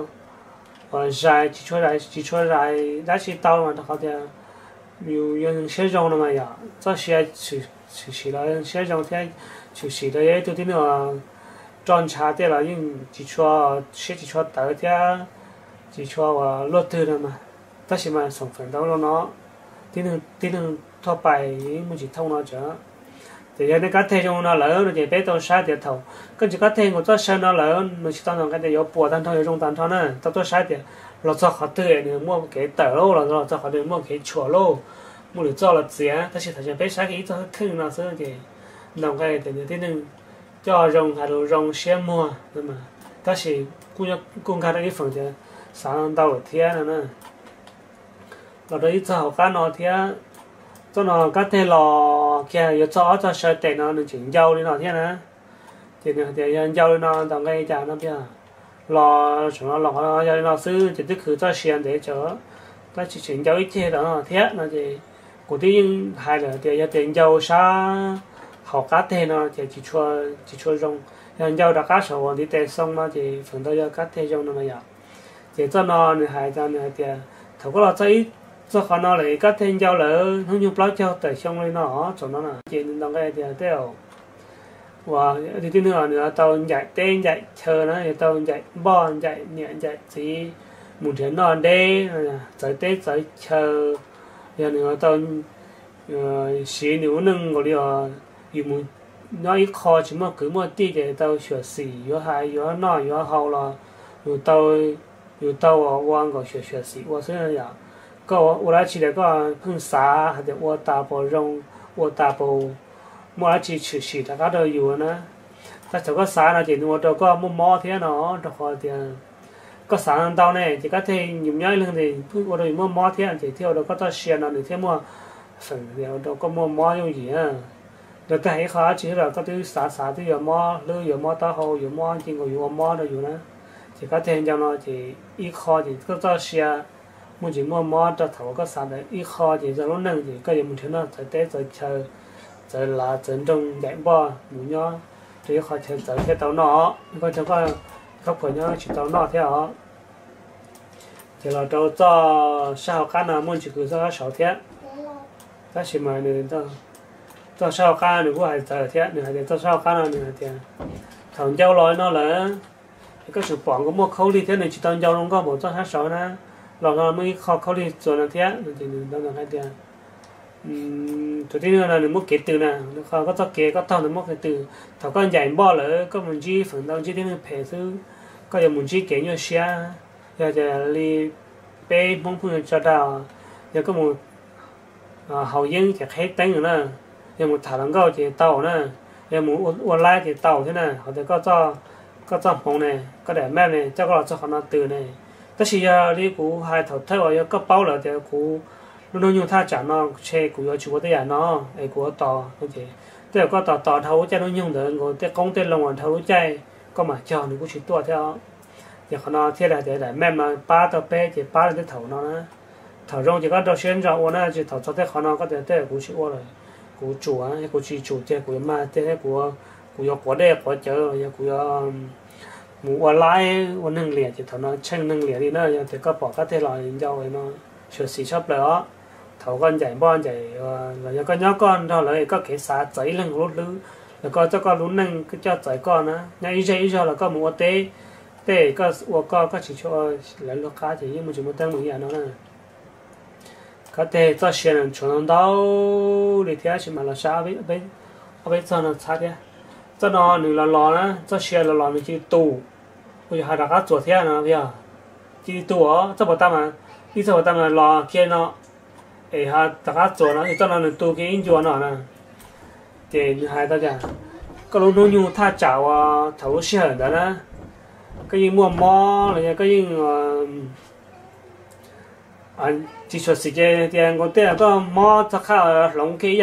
và dài, chỉ cho lại, chỉ cho lại, đã chỉ tao mà nó có thể nhiều những sẽ trong nó mà giờ. Cho sẽ chỉ chỉ chỉ là sẽ trong thế chỉ chỉ là cái chỗ tin là ờ, trang trà thế là những chỉ cho sẽ chỉ cho tới thế, chỉ cho và luật thư rồi mà. Tất nhiên mà sản phẩm đó nó. Tin thọ bài mình chỉ thông nó chứ thì giờ này các thầy trong nó lớn rồi chỉ bé tôi sai thì thầu cái chỉ các thầy của tôi sai nó lớn mình chỉ tao cái này có bùa tan có trong tan thôi nè tao tôi sai thì nó cho họ tự này mua cái tờ lô là nó cho họ tự mua cái chùa lô mua được cho là gì á ta chỉ thấy bé sai cái ý tôi thương nó sẽ thì làm cái thì thế nên cho rong hay là rong xe mua nhưng mà ta chỉ cũng như cũng cái cái phần thì sáng đầu ở thiên nữa nè ở đây cho họ cá nó thiên cho nó các thế lò kia, giờ cho cho sợ tệ nó nó chỉnh dâu đi nó thế nè. Thì nó thì nhân đi nó đồng cái chả nó kia lò, chúng nó lò nó giờ nó sư chỉ tức cứ cho xiên để cho ta chỉ chỉnh dâu ít thế đó nó thế nó thì của tiên hai là thì giờ tiền dâu sa học cá thế nó, thì chỉ cho chỉ cho rong. Nhân dầu đã cá sấu thì tệ xong mà thì phần đó cá thế rong nó mà giờ. Thì cho nó hai cho nó thì thầu có là cho ít họ nó lại cá thế giao lỡ không như bao cho tè xong lên nó cho nó là chỉ nên đăng cái thì theo và thì tin nữa nữa tàu chạy tên chạy chờ nó thì tàu chạy bon chạy nhẹ chạy chỉ một thiên nó đây tới tết tới chờ giờ nữa tao xí nếu nâng gọi là yêu muốn nó ít khó chỉ mà cứ một tí để tao sửa xì yếu hai yếu nọ yếu hậu là yếu tao yếu tao ở quan cái sửa sửa xì 我虽然 呀，个我来起来个碰啥还得我大包容我大包，我来起吃西大家都有呢，但这个啥呢？就我这个么毛天呢，这好点。có sáng tao này thì có thể nhầm nhai lên thì tôi ở đây mua mò thế thì theo đó có tao xe nó thì theo mua phần điều đó có mua mò như gì à rồi cái khó chỉ là có thứ xả xả thứ giờ mò lư giờ mò tao hồ giờ mò chỉ ngồi giờ mò đóอยู่นะthì có chỉ cho thầu có xả đấy ít khó thì giờ nó nâng thì có gì mình thấy nó phải tới rồi chờ rồi là chân trong đẹp bò muốn nhó thì khó chờ chờ theo tao nó có cho có các phần chỉ tao nọ theo thì là đâu cho sao cá nào muốn chỉ cứ cho sáu thế ta chỉ mà nên cho cho sao cá nữa cũng phải chờ nếu nữa thì cho sao cá nào nữa thì thằng giao lối nó là cái sự bỏng của một khâu đi thế này chỉ tao giao không có một cho hai nó mới đi hai thứ là một cái từ nè. Có cho có từ. Có phần này thứ. Có giờ một chi nhau xe giờ giờ li bé mong phương cho đào. Giờ có một à, hậu dân thì hết nữa nè. Giờ một thả đằng cao tàu nè. Giờ một uốn lai thì tàu thế nè. Họ thì có cho có cho mong này có để mẹ này cho có cho họ nó từ này tất giờ hai là thì dùng tha trả chịu cái có thấu cho được công thấu có mà chờ theo họ nói thế là thế là mẹ mà ba tờ bé thì ba cái thầu nó nữa thầu rong chỉ có đầu 先 ra ô nó chỉ thầu cho thế họ nó có thể thế cũng chịu rồi cũng chủ á cũng chỉ chủ thế cũng mà thế cũng cũng có đây quả cũng có mua lái ô nâng liền thì thầu nó chân nâng liền đi nữa thì có bỏ cái thế là giao nó sửa xí sắp đó. Thầu con chạy bon chạy ờ, là có nhớ con đó là có cái xả giấy lên lút lứ. Là có cho con lún nâng cái cho giấy con á. Nhà ý ý là có mua tế. Thế có 我 có có chỉ cho ờ, lấy lúc cá thì nhưng mà chỉ một tăng một nó nè. Có thể cho xe này chuẩn đâu để theo chỉ mà là sao biết biết biết cho nó sao thế cho nó nữa là lò nữa cho xe là lò mình chỉ tủ bây giờ hai đại cá chuột thế nào bây giờ chỉ tủ á, cho bảo ta mà. Đi cho bảo ta mà lò kia nó ấy hai đại cá chuột nó thì cho nó tủ cái in chuột nó nè. Thì hai ta chả có lúc nó như tha chảo à ờ, thấu xe đó nè cái gì mua mò là cái gì anh chỉ xuất sự cái tiền có tiền có mò cho khá lồng cái gì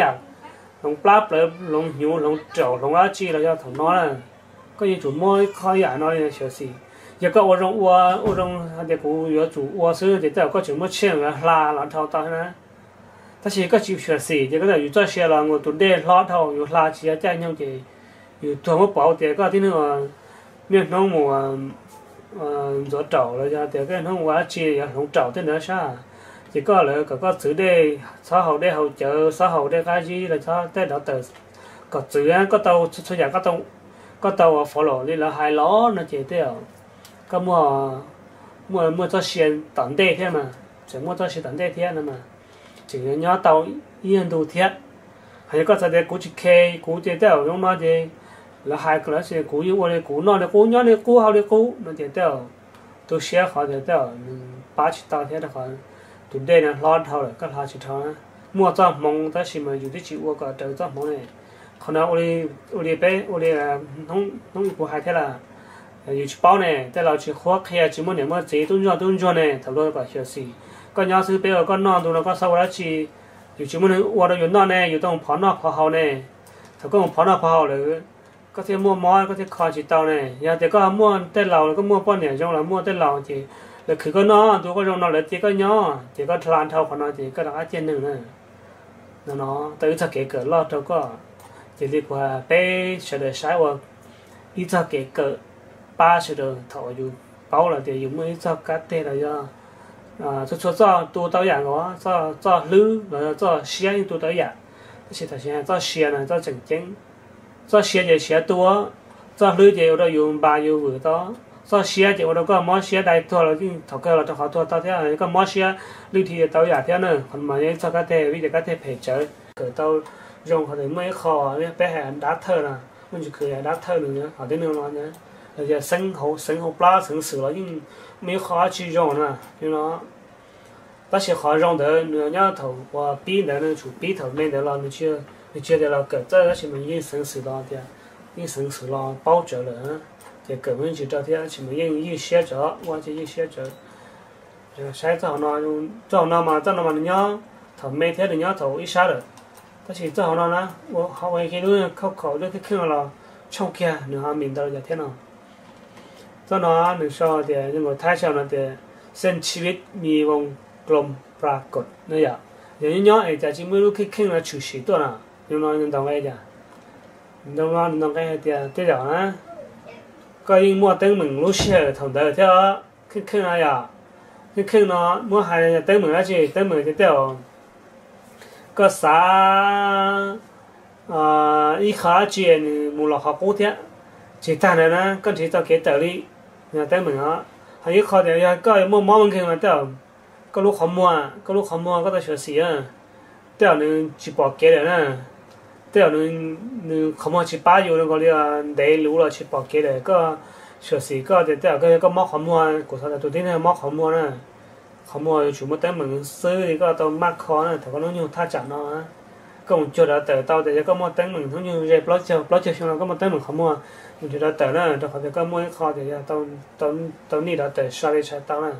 lồng pláp rồi lòng nhiều lòng trầu lòng á chi là cho thằng nó là có như chủ môi khai giả nó là sợ gì giờ có ô rong ô ô rong để phụ giờ chủ ô sư để tao có chủ môi chen là la là thao tao nữa ta chỉ có chịu sợ gì giờ có thể cho xe là ngồi tụi đê lo thao rồi la chỉ cho nhau thì rồi thua mất bảo thì có thế nữa nên nó mùa ờ, ờ, rồi trầu rồi giờ thì cái nó quá chi rồi lồng trầu thế nữa sao chỉ có là có có chữ đây xã hội đây hậu trợ, xã hội đây cái gì là cho tới đó từ. Có chữ có tàu, số giờ có tàu có tàu phổ lộ đi là hai ló nó chỉ tiêu có mua mua mua cho xe tận đây thế mà. Chỉ mua cho xe tận đây thế mà. Chỉ nhớ tàu yên đồ thế hay có thể cũng chỉ kê cũng chỉ tiêu trong mà thì là hai cái là sẽ cú yêu ở đây, cú nó là cú nhớ này cú hao đây, cú. Nó thì tao tôi sẽ họ thì tao ba chỉ tao thế là họ tụi đây là lót thâu rồi các lo chỉ thâu á mua cho mong ta chỉ mà dù đi chịu qua trời cho mong này còn đó uli uli bé uli là không không của hai thế là dù chỉ bao này thế là chỉ khoác kia chỉ muốn niệm mà dễ tuân cho tuân cho này thầu luôn cả hiểu gì con nhớ sư bé ở con non tụi nó con sau đó chỉ dù chỉ muốn qua được dùng này dù tông phó non phó hậu này thầu con phó non phó hậu rồi các thể mua mua có thể kho chỉ tàu này nhà thì các mua tên lầu các mua bao nhiêu trong là mua tên lầu thì là cứ có nó tôi có trong nó là chỉ có nhỏ chỉ có lan thâu của nó thì có đã trên nữa nó nó tới cho cái cỡ lo cho có chỉ đi qua bé sẽ được sai hoặc ít cho cái cỡ ba sẽ được thọ dù bao là để dùng mấy cho cá tê là do à cho cho cho tu tao dạng đó cho cho lư rồi cho xiên tu tao dạng thì thật sự cho xiên là cho chỉnh chỉnh cho xe thì xe tua cho lưới thì đó dùng ba dùng vừa đó sau xia chỉ có có món xia đại thua là cái thọ cơ là cho họ thua tao thế có món xia lưu thì tao giả thế nữa còn mà những cho các thế bây giờ các thế phải chờ cỡ tao dùng họ thấy mấy khó bé hàng đá thơ là mình chỉ cười đá thơ nữa họ đến nữa nó nhá giờ sinh hậu sinh hậu ba sinh sử là nhưng mấy khó chỉ dùng nè nhưng nó bác sĩ khó dùng được nữa nhá thầu và bí nữa nó chủ bí thầu lên được là nó chưa nó chưa được là cỡ这个是mình yên sinh sử đó thì yên sinh sử là bao trợ rồi thì cái vấn chỉ cho thế chỉ mới yên yên xe chở qua chỉ yên xe chở rồi sai nó, cho nó mà, cho nó mà nhớ thầu mấy thế thì nhớ thầu ít sao rồi ta chỉ cho nó nó họ ấy cái đứa khóc khổ, đứa cái kia là trong kia nữa họ mình đâu giờ thế nào? Cho nó được so thì, nhưng mà thay sao nó thì, sen chi biết mi vòng glom, pra, cột nữa giờ giờ nhớ ấy ta chỉ mới lúc cái là chủ sĩ đó là nhưng nó nên đồng ấy giờ đồng nó đồng cái thì à, thế nào á? กที่ไม่รู้คิดขึ้นมาฉุกฉิตัวน่ะยังนอนยังต้องไงจ้ะต้องนอนต้องไงเดียวเดี๋ยวนะก็ยิ่งมัวตึงมึงรู้เชื่อทำเดียวเท่าขึ้นขึ้นอะไรอ่ะขึ้นขึ้นเนาะมัวหายตึงมึงแล้วจีตึงมึงจะเดียว có xã à ý khá chuyện mù lọ học cũ thế chỉ ta này nè con chỉ tao kế tờ đi nhà tới mình á hay ý khó thì có mua món mình kia mà tao có lúc không mua có lúc không mua có tao sửa xí à tao nên chỉ bỏ kế rồi nè tao nên nên không mua chỉ ba euro có là để lú là chỉ bỏ kế rồi có sửa xí có thì tao có có món không mua của sao tao tin là món không mua nè không mua chủ mất tới mình ซื้อ thì có tao mắc khó này thằng nó nhiều tha chẳng nó á cũng chưa đã tới tao thì có mua tới mình không như dẹp lót chờ lót chờ xong có mua tới mình không mua mình chưa đã tới nữa tao phải có mua khó thì tao tao tao đi đã tới sao đi sai tao này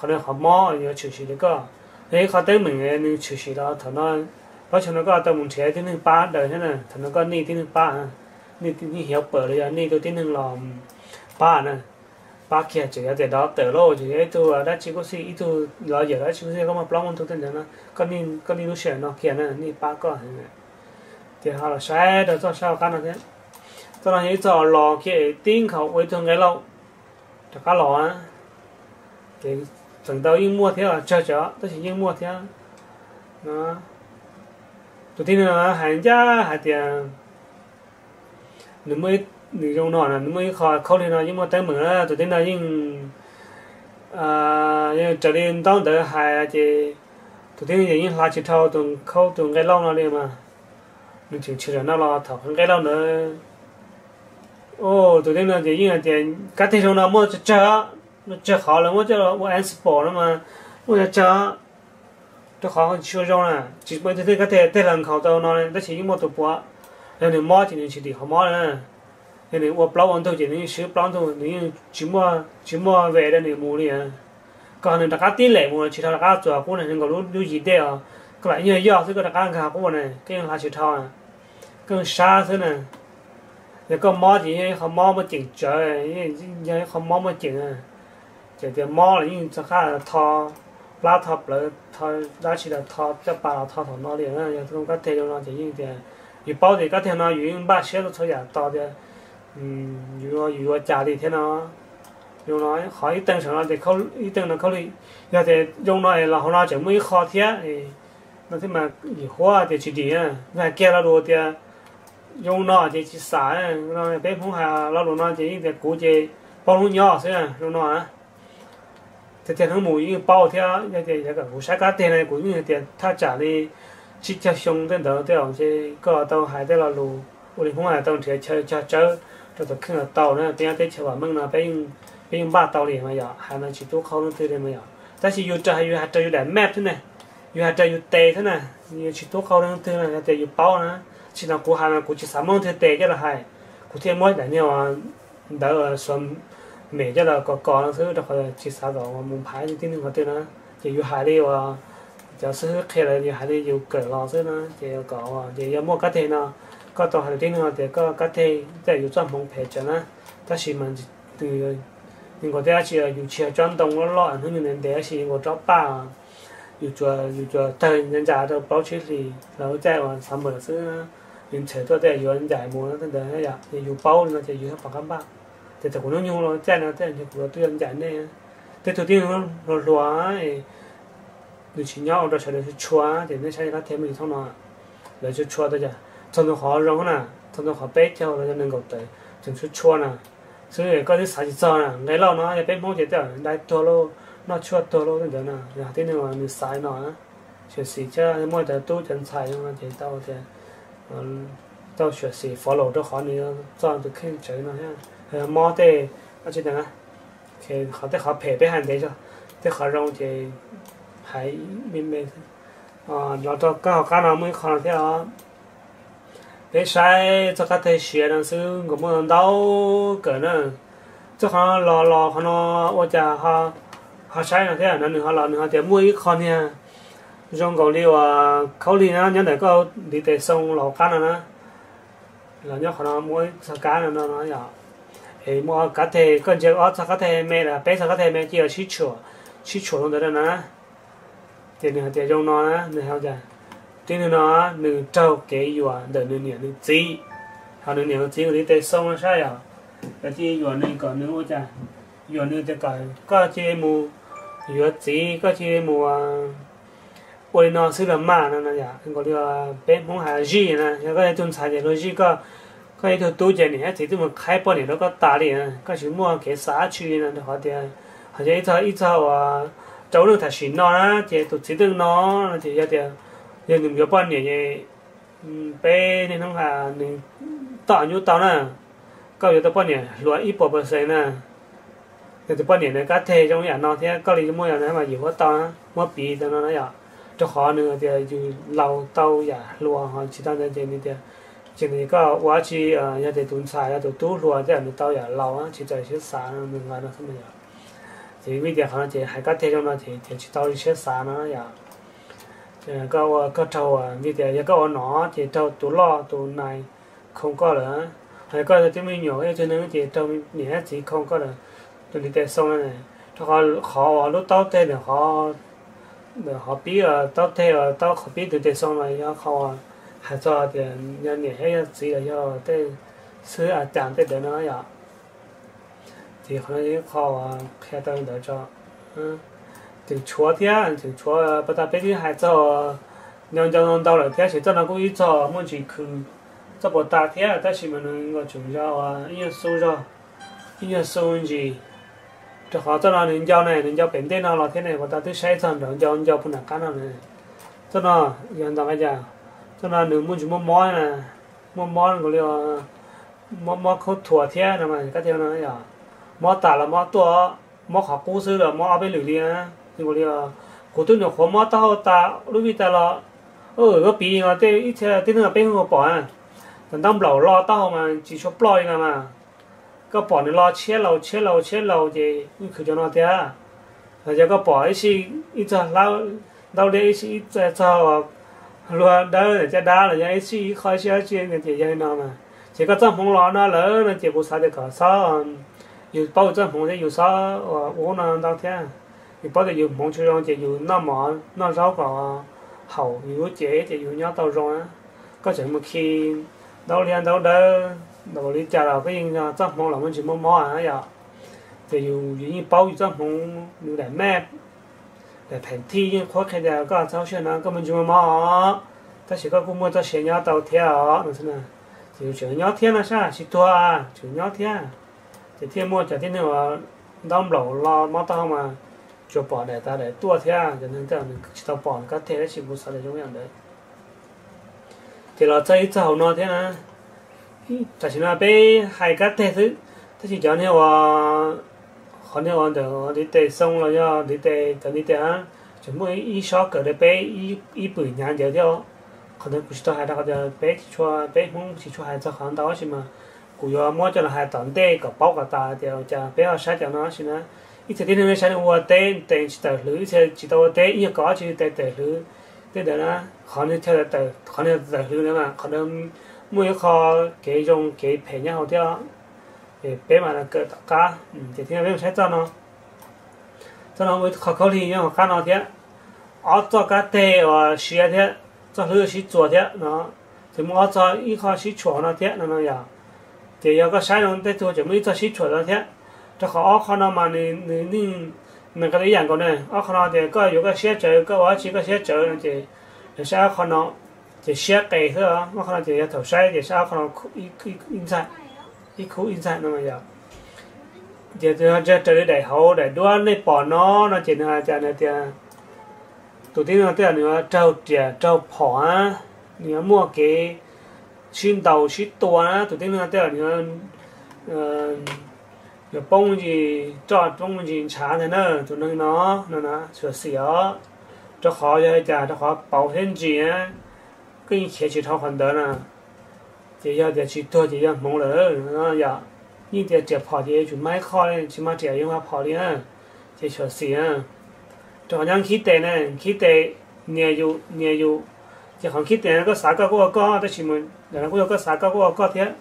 còn nếu không mua thì chịu gì được có thế khó tới mình đó nó có tao muốn chế tiếng ba đời thế này thằng nó có à. đi à, tiếng ba đi tiếng hiểu bờ rồi đi tôi tiếng lòng ba nè, ba kia chỉ để đó tự lô chỉ cái tu à, đã chỉ có gì ít tu lo giờ đó chỉ có gì có mà plong tu tên nó. Có đi có đi lúc nó kia nè đi ba con thì họ là sai đó cho sao cái nào thế. Cho nên những trò lò kia tiếng khẩu với thường cái lâu cho cá lò á. Thì từng đầu yên mua theo chờ chờ tôi chỉ yên mua theo nó tôi tin là hàng giá hàng tiền nếu mới nếu trong nó là nếu mới khó khó thì nó nhưng mà tới mình là tụi tin là nhưng à nhưng trở nên tao đỡ hai thì tụi tin những là chỉ thâu tụi khâu tụi cái lâu nó đi mà mình chỉ chỉ là nó lo thầu cái lâu nữa ô tụi tin là thì nhưng là thì cái thị trường nó mua cho nó cho khó là mua cho mua ăn sport mà mua cho cho khó chưa nè chỉ mới cái thế thế lần khẩu tàu nó đó chỉ một tụi bữa nên mua mò chỉ đi không mua nữa nên là 我 plau anh thôi, chỉ nên sửa plau thôi nên chỉ mua chỉ mua về đây nên mua đi à. Còn nên đặt cái tỷ lệ mua chỉ thằng đặt cái chỗ của này, nên có lúc lúc gì đấy à? Các bạn nhớ giờ thì có đặt cái hàng này, cái là chỉ thao à. Cái xa thế này. Rồi có mò thì họ mò mà chỉnh trời như họ mò mà chỉnh à. Chỉ để mò là những cái khác thao lá thập là thao đã chỉ là thao cho bà thao thằng nó liền à không có thể nó chỉ như thế 有包的，个天呢，有把鞋都抽下到的。嗯，如果如果家里天咯，用nó họ ít tăng sản thì không ít tăng là không đi giờ thì dùng nó là họ nói chỉ mới khó thế thì nó thế mà hoa thì chỉ đi à ngày kia là đồ thì dùng nó thì chỉ xả nó bé phong hà nó đồ nó chỉ thì cũ chỉ bao nhiêu nhỏ thôi à dùng Nó à thì tiền không mùi bao thế giờ thì cái cũ sai cá tiền này cũng như tiền ta trả đi chỉ cho xong đến đó thì ông chỉ có tàu hải đây là lù 我哋 phong hà tàu thì chơi chơi chơi cho tôi khinh là tàu nữa tiếng tết chờ mừng là bên bên ba tàu liền mà giờ hay là chỉ tôi không nó từ đây mà giờ ta chỉ yêu trời yêu hạt trời yêu đại map thế này yêu hạt trời yêu tê thế này yêu chỉ tôi không nó từ này tê yêu bao nữa chỉ là cô hai là cô chỉ sáu món thế tê cho là hai cô thêm mỗi đại nhiều 每家的搞搞的时候的话，去啥搞？我们牌就顶顶个对呢，就有海里哇，就是开了就海里有狗了，所以呢就要搞啊，就要么个对呢，搞到海里顶个对个个对，再有专门陪着呢，但是们就你我这是有钱转动了咯，然后人这是我找爸，有做有做，但人家都包起里，然后再往上面是呢，人扯到在有人在摸那等等呀，有包呢就有些不干吧。thì thật cũng nhiều rồi chạy nào chạy nhiều rồi tôi ăn chạy này thế đầu tiên nó nó loa thì chỉ nhau đó sẽ được chua thì nó sẽ có thêm một thông nó rồi sẽ chua đó chứ thông nó khó rong nè. Thông nó khó bé cho nó nên gặp tới. Chúng sẽ chua nè. 所以嗰啲實在啊，你老嗱你俾冇嘢得，你多咯，那出多咯嗰陣啊，然後啲人話你曬嗱啊，學習者你冇得都真曬啊嘛，就到嘅，嗯，到學習 follow 都好你啊，這樣就可以追啦嚇。Ờ, mò tê ở trên đó thì họ tê họ phê bé hàng đấy cho tê họ rong thì hãy mình mình ờ nó cho các họ cá nào mới khó thế đó. Bé sai cho các thầy xuyên là sư của mình đâu cỡ nữa cho họ lò lò họ nó, ô cha họ họ sai là thế là nữa, họ lò nữa, họ tiệm mua ít con nha. Trong cầu liêu à khâu đi nó đi tề sông lò cá nữa. Là nhớ họ nó mua cá nữa nó nói nhỏ thì cá thầy con chơi ở cá mẹ là, bé cá mẹ đó trâu kế yếu đỡ nữ niệm nữ chỉ họ nữ niệm chỉ người ta sống là sao à? Cái gì yếu nữ có nữ ô cha yếu thì có có chỉ mù yếu chỉ có chỉ mù à ôi, nó sự là mà nó gọi là bé không hay gì nè. Cái cái tuần sai thì nó gì có cái thứ tu chân này thì tôi mà khai bao này nó có tà liền cái chuyện mua cái xã区呢họ thì họ chỉ cho ít cho à cháu được thà xin nó thì tụi chỉ được nó thì giờ thì giờ mình có bao nhiêu vậy bé nên không hà nên tạo nhu tạo nè có giờ tao bao nhiêu loại ít bộ bớt sen nè giờ tao bao nhiêu này cá thề trong nhà nó thế có lý mua nhà này mà nhiều quá to mua bì tao nó nói cho họ nữa thì就老到呀路哈其他人这里的 这里个我去呃要得炖菜要得煮路这样的到呀老啊去在些啥能干到什么呀这为点好像这还个这种呢这这去到一些啥呢呀 có có trâu à như thế có nó thì trâu tủ lo tủ này không có nữa hay có là chúng mình nhỏ cho nên thì trâu nhẹ chỉ không có là tụi đi tới xong này cho họ họ lúc tao thế là họ họ biết là tao thế là tao họ biết tụi tới xong rồi họ hay cho thì nhà nhẹ hay chỉ là do thế sữa à chẳng thế để nó vậy thì họ nói họ khai tao để cho ừ thì chúa thế thì chúa bắt đầu bây giờ hay cho nhân dân 到了 thế thì cho nó cũng ít cho muốn chỉ cứ cho bộ ta thế ta chỉ mình ngồi chúng ra à ít số ra ít số gì cho họ cho nó nên giao này nên giao bệnh tên nào là thế này mà ta tới sai xong rồi giao giao phụ nữ cái nào này cho nó nhân dân bây giờ cho nó nếu muốn chúng mua món là mua món cái liệu mua mua không thua thế rồi mà, cái theo nó giờ mua ta là mua tua mua học cố sự là mua ở bên lưỡi liền nhưng mà liệu, cổ tôi nó khó mất tao ta lúc bây giờ là ờ cái bị ngà tê, ít thế tê nó bên ngồi bỏ à. Tận tâm lẩu lo tao mà, chỉ cho ploi ngà mà. Cái bỏ nó lo chết lẩu chết lẩu chết lẩu thì cứ cho nó thế à rồi cái bỏ ấy xí ít giờ, lao, đau đấy xí ít giờ cho lo đó là cha đá là những suy khó xia chuyện cái chuyện gì nó mà. Chỉ có trong phòng lo nó lỡ là chỉ bộ sao được cả sao ờ, dù bao trong phòng thì dù sao ô ờ, nó đâu thế à. thì bao giờ dù mong chơi rong chỉ dù nó mỏ, nó cả ờ, hậu dù chế chỉ dù nhau tàu rong á. Có chuyện một khi đâu liên đâu đó đầu đi chả là cái trong phòng là mình chỉ muốn mỏ à giờ thì dù dù như bao trong để mẹ để thành thi nhưng khó khăn là các cháu sẽ nói các mình chúng mà ta chỉ có cũng mua ta sẽ nhau tàu theo nó thế nào chỉ chỉ nhau thiên là sao chỉ tua à chỉ chỉ thiên mua chỉ thiên nữa đâm lẩu lo mà tao mà cho bỏ để ta để tao mình chỉ tao bỏ các thế chỉ muốn sao để chúng em đấy thì là chơi cháu nó thế à ta chỉ nói bé hai các thế thứ chỉ cho nên là họ nên là được đi tê xong rồi do đi tê cho đi tê á chỉ mỗi ý số cái đấy bé ý ý bự nhàn giờ theo 可能不知道还那个的北出北风是出还在杭州是嘛，古要么叫那还当地个包个大的，叫不要晒掉那是呢。ít thì cái này sẽ qua tên tên chỉ tờ lưới sẽ chỉ tao tên ít có chỉ tên tờ lưới thế đó là họ nên theo tờ họ nên tờ lưới nữa mà họ nên mỗi kho cái trong cái phải nhau theo để bé mà là cỡ tất cả thì thế nào sẽ cho nó cho nó mới khó khó thì nhau khá nó thế ở cho cái tê và xia thế cho lưới xí chuột thế nó thì mua cho ít kho xí chuột nó thế nó nó ya thì có sai nó thế thôi chỉ mới cho xí chuột nó thế 这好奥克那嘛，你你你那个一样个呢？奥克那的个有个写字，个我几个写字呢？就就是奥克那就写给是啊，奥克那就要头晒，就是奥克那 一一印在，一口印在那么样。 giờ giờ giờ trở đại hậu đại đua này bỏ nó nó chỉ là chả này thì tụi tin là tiền nữa trâu trẻ trâu phỏ á nữa mua cái xin đầu xin tua á tụi tin là tiền nữa rồi bông gì cho bông gì trả thế nữa tụi nó nó nó nó sửa sửa cho khó cho chả cho khó bảo hiểm gì á cái chế chỉ thao hoàn đơn à 这要在去多这要蒙人啊呀，你在这跑的去买好的，起码这样话跑的，这确实啊。这好像去带呢，去带年有年有，这好去带那个啥个我搞，这什么，然后那个啥个我搞的，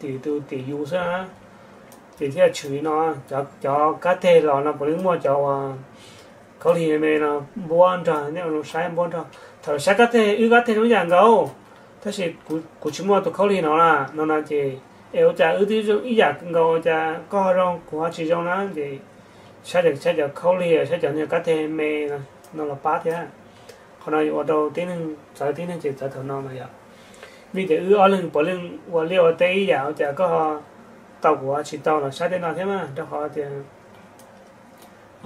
地都地有噻。这些去呢，叫叫个带了那不能么叫啊。搞里面呢，不安装，那种啥也不安装，头下个带有个带种养狗。但是古古起码都考虑了啦，那那这，哎，我在有点种一家跟个在搞下种搞下其中啦，这，啥就啥就考虑，啥就那个天没啦，那了八天，可能我到天天早天天就早头弄了呀，你这有二零八零我聊第一呀，我在搞下到古下去到了，啥天那天嘛，这好点。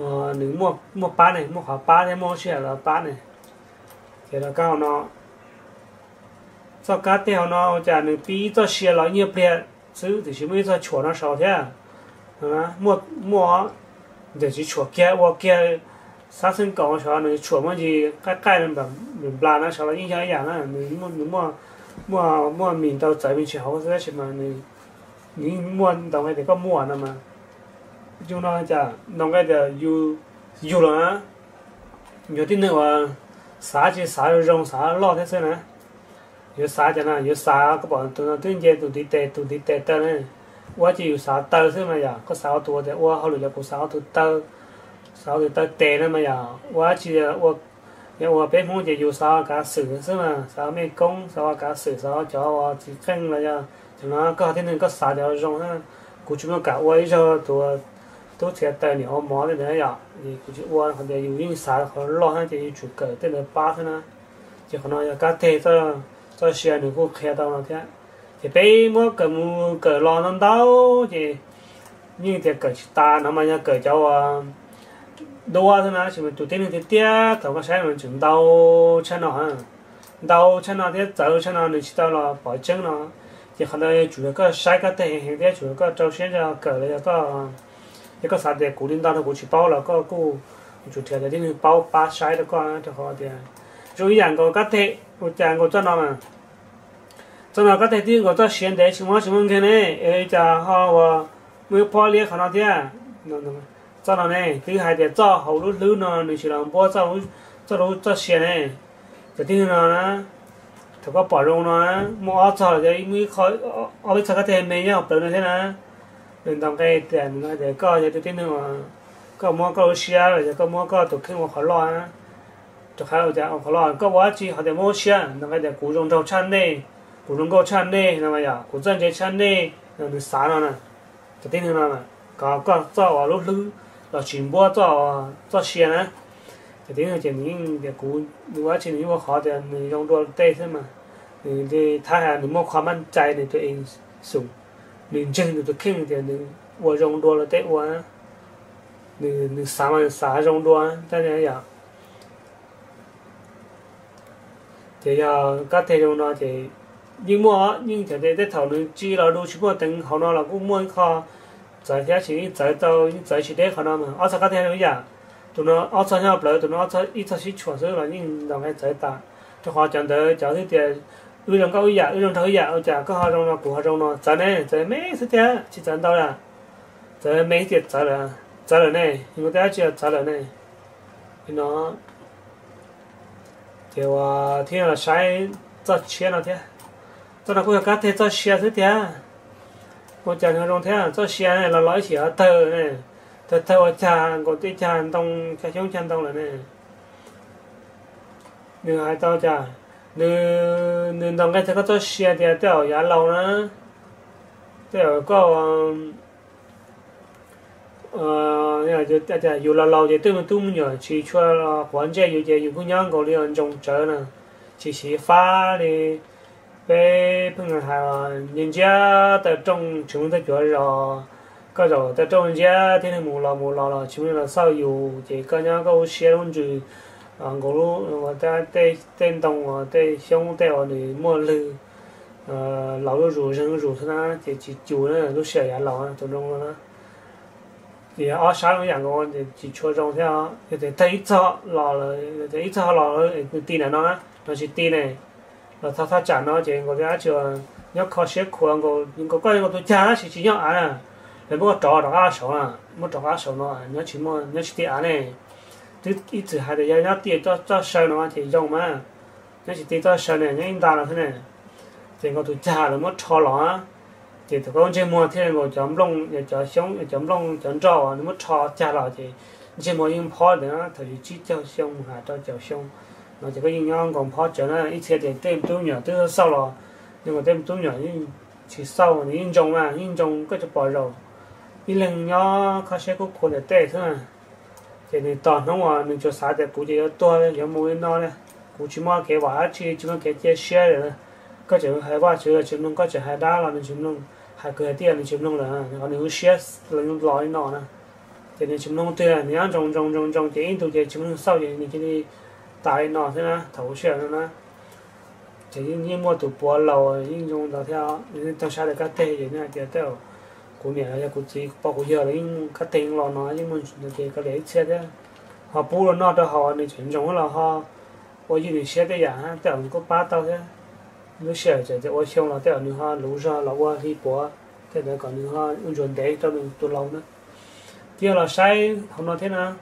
ờ, nếu mua mua bán này mua khoảng ba thế mua xe là bán này thì là cao nó cho cá tiêu nó chả nữ bí cho xe là nhiều bia chứ thì chỉ mới cho chuột nó sáu thế à mua mua để chỉ chuột kia hoặc kia sát sinh cầu cho nó chuột mà gì cái cái nó bằng mình làm nó sáu là như thế dạng á nữ mua nữ mua mua mua mình đâu chạy mình chỉ học cái gì mà nữ nữ mua đồng cái thì có mua nữa mà chúng nó chả nông cái thì yêu yêu là nhiều tin nữa là xã chỉ xã rong xã lo thế này? 有啥讲啊？有啥个帮都能听见都的带都的带到呢？我就有啥到是嘛呀？个啥多的，我后来就个啥都到，啥都到带了嘛呀？我就我。因我边红就有啥个事是嘛？啥没工，啥个事，啥叫我去跟了呀？就那个天天个啥条用啊？估计么个我一条都都贴到你好忙的那样，你估计我好像有用啥好老汉就有出个，这个巴是呢，就可能要搞贴着。cho xe được cô khe tao là thế thì bây mua cờ mua cờ lo đâu thì như thế cờ ta, nó mà nhá cờ cháu à đâu thế nào chỉ mình tụt tiền thì tiếc tao có xe mình chuyển đâu chân nó ha đâu nó thế tao chân nó được chỉ tao là bỏ chân nó. Thì khả năng chủ cái sai cái tiền hiện tại chủ cái trâu xe ra cờ là cái cái cái sản để cố nó cố chỉ bao là cái cố chủ thể là đi bao, ba sai đó con cho họ chú ý rằng có các thể một chàng có cho nó mà. Cho nó các thể tiên có cho xuyên để chúng nó, chúng mình cái này ấy cha họ và mới bỏ lẽ khả năng thế à? Cho nó này thứ hai để cho hậu lúc lưu nó được chỉ làm bỏ cho cho nó cho xuyên này cái thứ nó á thì có bỏ rong mua ở cho cái mới khỏi ở bên cho các này nhá, học tới thế nào đừng đồng cái tiền, nó để coi cái thứ nữa có mua có xia, rồi có mua có tổ chức mà khó lo á. cho khai ở nhà khó lo có quá chi họ để mua xe nó cái để cụ dùng trâu chăn đi cụ dùng câu chăn đi nó mà ya cụ dân chế chăn đi nó được sáng nó nè cho tôi nữa mà có có cho vào lúc lư là chuyển bua cho cho xe nè cho tôi nữa chỉ những để cụ quá chi những khó để dùng đồ tê thế mà thì thay hà những mua khóมั่นใจในตัวเองสูง你真的都肯定你我用多了得我，你你三万三用多，但是呀， thì giờ các thầy trong đó thì nhưng mà nhưng thì để thảo nó chỉ là đôi chút mà từng họ nó là cũng muốn kho giải thế chỉ giải tàu giải chỉ để họ nó mà ở sao các thầy trong giờ tụi nó ở sao nhau bởi tụi nó ở sao ít sao chỉ chuẩn số là nhưng đồng cái giải ta cho họ chẳng tới chẳng thế tiền ư đồng cao ư giả ư đồng thấu giả ư giả có họ trong nó của họ trong nó giải này giải mấy thứ thế chỉ giải đâu là giải mấy tiền giải là giải là này nhưng mà thế chỉ là giải là này nó thì à thì là sai cho chia nó thế cho nó cũng có thể cho chia thế thế một chàng người trong thế cho chia này là lỗi chỉ ở từ này. Từ từ ở chàng có tí chàng tông chàng chống chàng tông là này. Nửa hai tao chàng nửa nửa đồng cái thế có cho chia thì tao giả lâu nữa tao có um, ờ nhà就大家有了老的对么都么样去出了环节有些有个两个的种植呢其实发的被朋友还人家的种种的觉着 có rồi ta trong gia thế này mù lò mù lò là chúng là sao dù thì có nhá có xe luôn chứ à ngô lu mà ta tê tên đồng tê xong tê ở thì mua lư à lão lu rủ rừng rủ thế nào thì chỉ chủ nữa lúc Xe ya lão tụi nó nó thì ở sáng cái dạng của thì chỉ cho trong theo thì để thấy cho lò là thấy cho lò là tin là nó nó chỉ tin này là thao thao trả nó chỉ có cái chưa nhớ khó xếp khuôn có nhưng có cái có tôi cha chỉ chỉ nhớ à để mua trò đó à số à mua trò à số nó nhớ chỉ mua nhớ chỉ tiền này thứ ít thứ hai thì nhớ tiền cho cho sơ nó thì dùng mà nhớ chỉ tiền cho sơ này nhớ in ta là thế này thì có tôi cha là mua trò lọ thì tôi có chơi mua thế này chấm lông cho sống chấm lông chấm trò nó mua trò cha lọ thì chơi mua những phó nữa thì chỉ cho sống hà cho cho sống nó chỉ có những nhau còn phó cho nó ít thế thì tem tôi nhỏ tôi sau lọ nhưng mà tem tôi nhỏ nhưng chỉ sau thì in trong mà in trong có cho bỏ rồi đi lần nhỏ có sẽ có khổ để tệ thôi thì nên toàn nó mà mình cho sao để cụ chỉ to đấy giống mỗi nó đấy cụ chỉ mua cái vải chỉ chỉ mua cái chia sẻ rồi có chữ hai quả chữ chữ nó có chữ hai đá là mình chữ nó hai cái tiền mình chữ nó là còn nếu share là nó nói nó nè. Thì nên chữ nó tuyệt là nhá trong trong trong trong cái in tụ cái chữ nó sau thì mình chỉ tại nó thế nè thấu share nó nè chỉ như mua tụ bò lầu nhưng dùng đó theo nên trong sao để các tê vậy nè thì theo cú nhà là cú chỉ bao cú giờ đấy các tiền lo nó, nhưng mình thì cái đấy xe đấy họ bù nó nó đó họ này chuyển giống là họ tôi chỉ xe đấy à tại ông có ba tàu lúc xưa xe thì tôi xong là tại ông họ lũ ra là qua đi bỏ thế này còn họ ung chuẩn đấy cho mình tôi lâu nữa Kia là sai không nói thế nào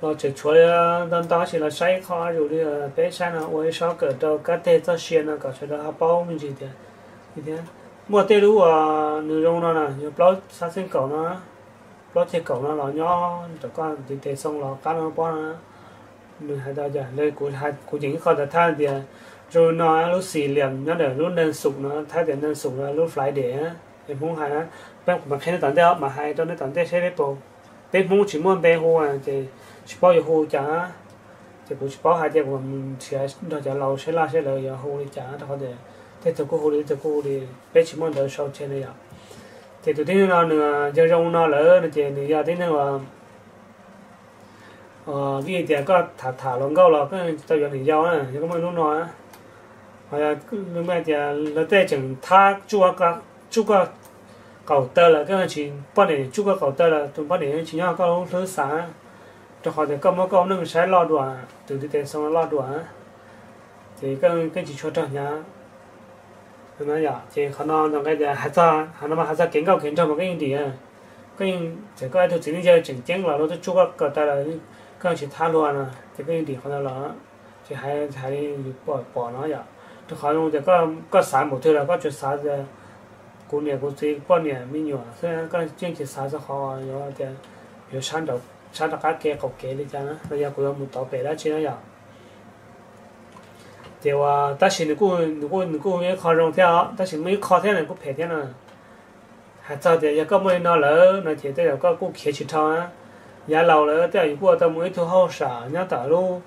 rồi chỉ cho đang đó chỉ là sai khó rồi đi bé sai là tôi sao cái đó cái thế cho xe nó cái sẽ là bao mình gì thế như thế mua tê lũ à nữ rong nó nè như bao sáng sinh cầu nó bao thế cầu nó là nhỏ cho con thì thế xong là cá nó bao nó mình hai đại giờ lấy của hai của chính khó là than thì rồi nó lúc xì liền nó để lúc nên sụp nó, thay tiền nên sụp nó lúc phải để thì muốn hay á bên mà khi nó tận đeo mà hay cho nó tận đeo sẽ biết bộ bên muốn chỉ muốn bên hồ à thì chỉ bao giờ hồ chả. Thì cũng chỉ bao hai tiền của mình sẽ nó chả lâu sẽ la, sẽ lời, giờ hồ đi chả đó để thế tôi cũng hồ đi tôi cũng hồ đi bên chỉ muốn đợi sau trên này à. Thì tôi thấy nó nữa giờ trong nó lỡ nó ờ, thì nữa giờ tin là ờ vì tiền có thả thả lòng câu là, cái tao giờ thì giao á thì có mấy lúc nói hoặc là lúc mà giờ lúc đấy chừng tha chua cái chua cái cầu tơ là cái chỉ bao nhiêu chua cái cầu tơ là tôi bao nhiêu chỉ nhau có lúc thứ sáng cho họ thì có mấy câu nâng sai lo đùa từ từ tiền xong lo đùa thì cái cái chỉ cho cho nhà nó giờ thì họ nó nó cái giờ hạt ra họ nó mà hạt ra kiến cao kiến cho một cái gì à cái chỉ có ai thuộc chính giờ chỉnh chỉnh là nó cho chua cái ta là cái chỉ tha luôn à thì cái gì họ nó là thì hay hay bỏ bỏ nó giờ thì họ nó thì có có sản một thứ là có chuyện sản giờ cú này cú gì qua年没有啊，虽然个经济啥子好啊，有点有产到产到个给个给的讲啊，那也不要没到白了去了呀。对哇，但是如果如果如果没考上天，但是没考天了，不白天了，还早点也个没拿了，那天都要个过开去场啊，也老了，但如果到没头好啥，人家大路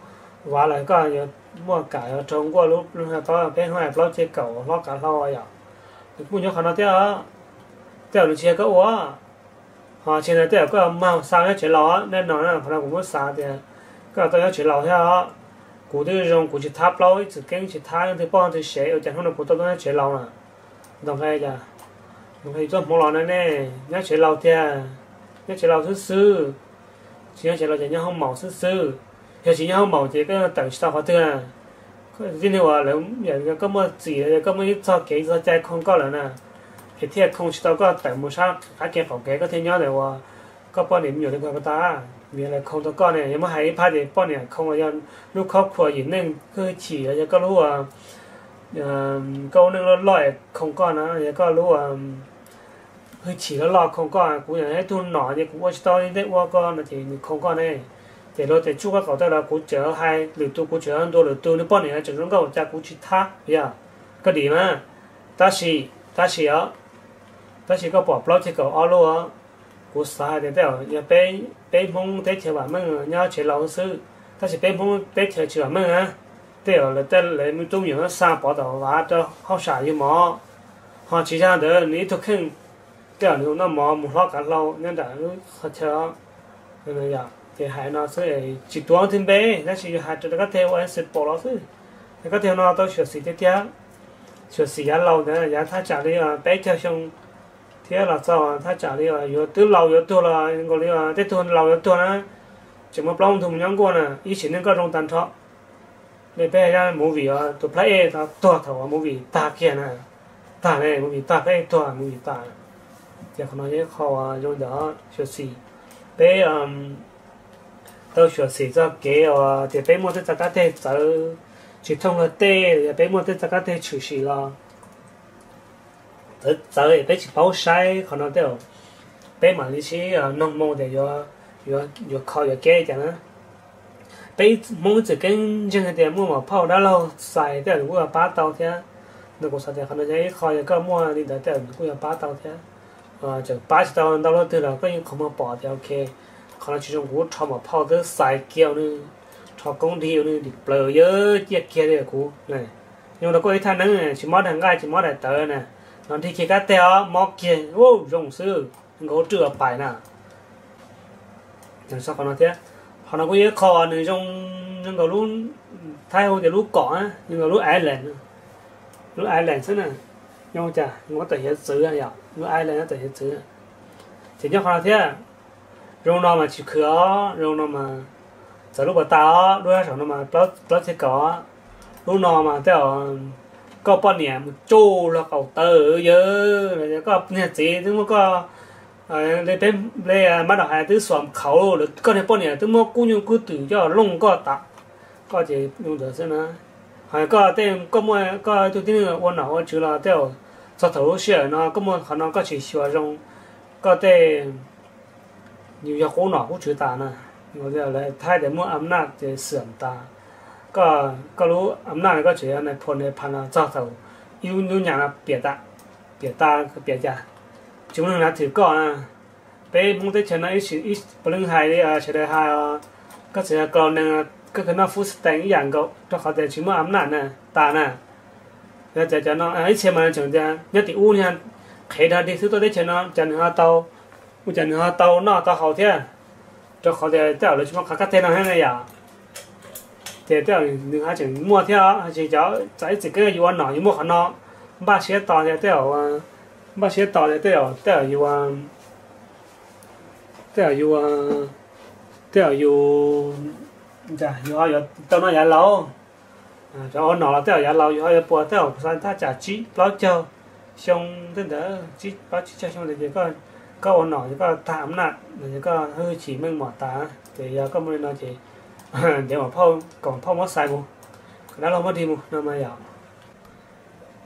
ว่าหลังก็อยู่มั่วกายจงก็รู้รู้ก็เป็นหัวเราเจ็บเก่าเรากาเราอย่างมุ่งยกขนาดเดียวเดียวรู้เชื่อก็ว่าหอเชื่อเดียวก็มาสร้างเฉลียวแน่นอนนะพนักงานสร้างเดียวก็ต้องเฉลียวเท่ากูที่รงกูจะทับเราจะเก่งจะท้ายที่ป้อนที่เสียเอาจากข้างนอกกูต้องเฉลียวนะต้องให้จ้ะต้องให้ต้องมองเราแน่ๆเนี่ยเฉลียวเดียวเนี่ยเฉลียวซื่อเชื่อเฉลียวจะเนี่ยห้องหมอซื่อ 有時有某節跟等下或者今天話兩人嘅咁嘅字，咁樣作幾多隻空哥人啊？其天係空到個第五沙打嘅房嘅嗰天有嚟話，個幫你唔用你個打，原來空到個呢，有冇喺拍地幫你空嘅人，碌靠過然呢，佢遲啊，有個碌啊，誒高呢個耐空哥啊，有個碌啊。佢遲咗落空哥啊，古人喺度耐嘅，我知道呢啲我個咪就空哥呢。cậu ta là cú chở hai lượt tu cú chở hơn đôi lượt tu nếu bọn này chở chúng cậu cha cú chỉ tha ya cái gì mà ta chỉ ta chỉ á 但是个宝宝这个二路啊，我啥的了，也被被碰得起话门，你要去老师，但是被碰得起去话门啊，对了，在那么中央三报道话的好啥有毛，好其他的你都肯， cái nữa nó mò một lo cả lâu nên đã nó khó chờ nên là ya thì hãy nó sẽ chỉ tuân thêm bé ra chỉ hãy cho nó theo anh sẽ bỏ nó thôi nó theo nó tôi sửa sửa tiếp theo. Sửa sửa giá lâu nữa giá thắt trả đi à, bé theo xong. Thế là sao à, thắt trả đi à, yếu tứ lâu yếu tứ là còn đi là tết tuần lâu yếu tứ nữa. Chỉ một lòng thùng nhóm qua nè à, ý chỉ nên có trong tàn trọ để bé ra mỗi vị tụi play ta to thầu mỗi vị ta kia nè. Ta này mỗi vị ta cái to mỗi vị ta. Thì không nói khó rồi đó sửa sửa bé um, tôi sửa xí cho kế ở thì bé mua tất cả thế giờ chỉ thông là tê bé mua tất cả thế chủ xí là tớ giờ bé chỉ bảo sai, còn nó đều. Bé mà lý sĩ ờ, nông mô để yo yo yo khó yo kế chẳng nữa bé muốn chỉ cần chân cái mua đã lâu, xài để cũng là ba tàu thế nó cũng sao thì còn nó cái khó yo cái mua đi để để cũng là ba tàu thế à chỉ ba tàu tàu tàu từ là có những không mà bỏ thì ok còn nó chỉ dùng cũng cho mà 泡 tới xài keo nữa cho công ty nữa đi bờ nhớ chiếc kia đấy cũng này nhưng mà có cái thằng này chỉ mất thằng gai chỉ mất đại tờ này nó thì khi cái teo móc kia ô rồng sư ngô trừa bài nè làm sao còn nó thế họ nó có cái khó nữa trong nhưng cái lúc thay hồi thì lúc cỏ á nhưng mà lúc ai lên lúc ai lên thế này nhưng chả ngó tẩy hiện chữ à? nhở lúc ai lên nó tẩy hiện chữ chỉ nhớ họ thế rồng nó mà chịu cửa rồng nó mà giờ lúc mà tao đôi sao nó mà plus plus thì có lúc nó mà theo có bao nhiêu một chỗ là cầu tờ giờ rồi có nhà gì thì mà có lấy bên lấy mà đào hai thứ xóm khẩu rồi có thể bao nhiêu thứ mà cũng như cứ từ cho lông có tạ có gì dùng được xem nào hay có tên có mua có tôi tin là ôn nào chứ là theo cho thấu xe nó có mua khả năng có chỉ xóa rong có tên nhiều giờ cố nọ cũng chữ ta nè rồi giờ lại thay để mua âm na để sửa ta. Có có lú âm na này có chữ này phun này phun là cho thầu. Yêu yêu nhà là biệt ta. Biệt ta cái biệt gia chúng mình là thử có nè bây muốn tới chuyện này ít ít bên lưng hai đấy à chơi đấy hai à. có chữ còn nè có cái nó phú tiền cái dạng cậu. Cho họ để chỉ mua âm na nè, ta nè. Rồi cho nó à, ấy xem mà chúng ta nhất thì u nha. Khi đó đi thứ tôi đấy cho nó chẳng hoa tàu 我讲你看到那到好天，这好天掉了，起码看看天上那呀。thế thế đừng hai chuyện mua theo chỉ cháu cháy chỉ cái gì nó nhưng mua khả nó ba xe tỏ thế thế ở xe tỏ thế thế ở thế ở yêu thế ở yêu thế ở yêu dạ yêu yêu tao nói giá lâu cho nó là thế ở giá lâu yêu yêu bùa thế ở san ta trả chi lo chờ xong thế đó chỉ bao chỉ cho xong để gì coi các ôn nọ các thảm nạn những các hư chỉ mỏ tá giờ các mình nó chỉ để mà phao, còn phao mất sai bu đó là mất đi mu nó mà giờ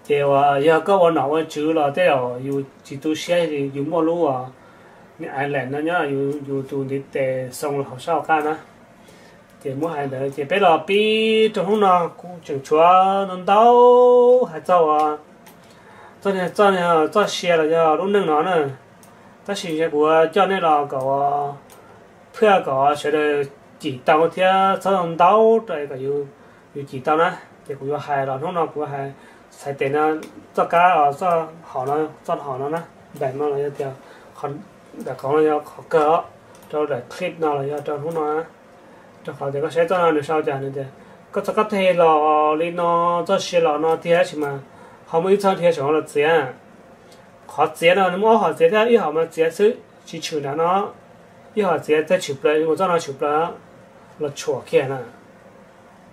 thì à, giờ các ôn nọ chữ là thế nào chỉ tu xe thì dùng bao lú ai lẹn nó nhá, dù dù tu đi tè xong là sao cả nữa thì mua hàng đấy thì bây giờ bi trong hôm nón đau hay sao à. Cho nên cho nên, cho xe là giờ lúc nâng nó nữa trả chi bao chờ xong tên đó chi bao chi cho xong thì chỉ có có nó chỉ có thảm nặng chỉ có hơi chỉ mình mỏ tá thì có mới nói chỉ เดี๋ยวพ่อก่อนพ่อมาใส่บุแล้วเราไม่ดีมุนั่นไม่อยากเดี๋ยวอยากก็วันหนาวจื้อเราเดี๋ยวอยู่จิตุเสียอยู่มั่วรู้อ่ะนี่ไอแลนด์นั่นเนี่ยอยู่อยู่ตรงนี้แต่ส่งเราเช่ากันนะเดี๋ยวมั่วไอเดี๋ยวเดี๋ยวไปรอปีตรงนั้นกูจึงชัวนั่นเต้า还早啊昨天昨天早些了就路能了呢但是结果叫那老搞啊เพื่อก่อเฉย chỉ tao thì sao tao rồi cái yêu yêu chỉ tao nè thì cũng hay rồi nó nó cũng hay sai tiền nó cho cá ở cho họ nó cho họ nó nè vậy mà nó cho còn để có nó có cỡ cho để clip họ chế nó nó họ chế ra ít họ mà chế chứ chỉ chịu là nó ít họ chế ra chịu lại một cho nó chịu là nó chua kia nè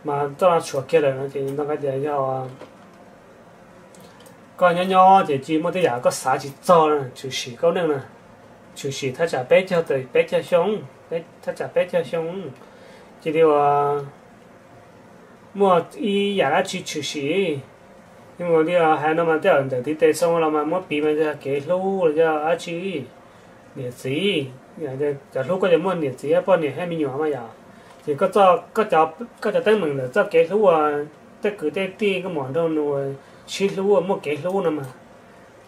mà cho nó chua kia rồi, thì nó cái gì à, có nhỏ nhỏ thì chỉ một cái gì có sáu chỉ cho nó chỉ xì có nè chỉ xì thay chặt bé cho tới bé cho xuống bé thắt chặt bé cho xuống chỉ điều à, mua ý giả chỉ chỉ xì nhưng mà đi à hai năm mà tới giờ thì tới xong là mà mất bị mà ra kế lú rồi ra á chi nhiệt sĩ, nhà đây giờ lúc có gì mất nhiệt sĩ á bao nhiêu hai mươi nhỏ mà giờ thì có cho có cho có cho tới mình là cho cái à tất cứ tới ti cái món đâu nuôi chỉ à, mất kế lúa nữa mà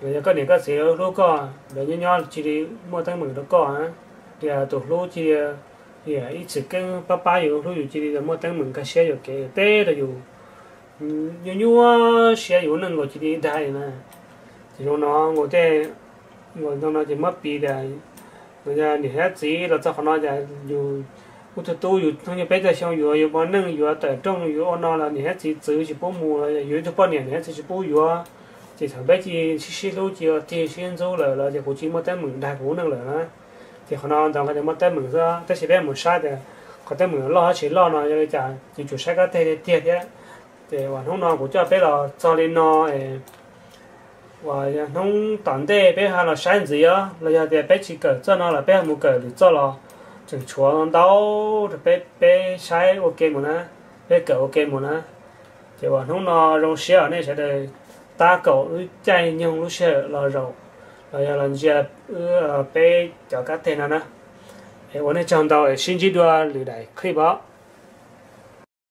rồi có những cái gì lúa có để nhau nhau chỉ đi mua tới mình đó có á thì à tụt lúa chỉ thì à ít chỉ cái ba ba yêu rồi chỉ đi mua tới mình cái xe rồi kế tê rồi อยู่ nhiều nhiều xe yếu nên gọi chỉ đi đại nè chỉ nó nó ngồi thế, ngồi nó nó chỉ mất bì đại bây giờ để hết gì là cho họ nói là dù cụ thể tôi dù thông như bây giờ xong, dù dù bọn nâng, dù tại trong dù nó là để hết gì chữ chỉ bố mù là dù cho bọn này hết chỉ bố dù. Chỉ thằng bé chỉ xí xí lô chỉ thì xuyên dâu là là chỉ cụ chỉ mất tới mừng đại cụ nâng là thì họ nói rằng cái mất tới mừng ra tới sẽ bé mừng sai thì có tới mừng lo, chỉ lo nó cho là trả chỉ chủ sai cái thế thế thế thì và nông nọ cũng cho bé là cho lên nọ và nông tản đê bé hà là sáng gì á là giờ thì bé chỉ cỡ cho nó là bé một cỡ được cho nó, chừng chúa nó đâu thì bé bé sai ok một nè bé cỡ ok một nè thì và nó rồi rong xe này sẽ được ta cậu chạy nhung lúc xe là rồi là giờ là giờ ờ bé cho các tên nè nè 我那讲到，星期多，你来可以吧？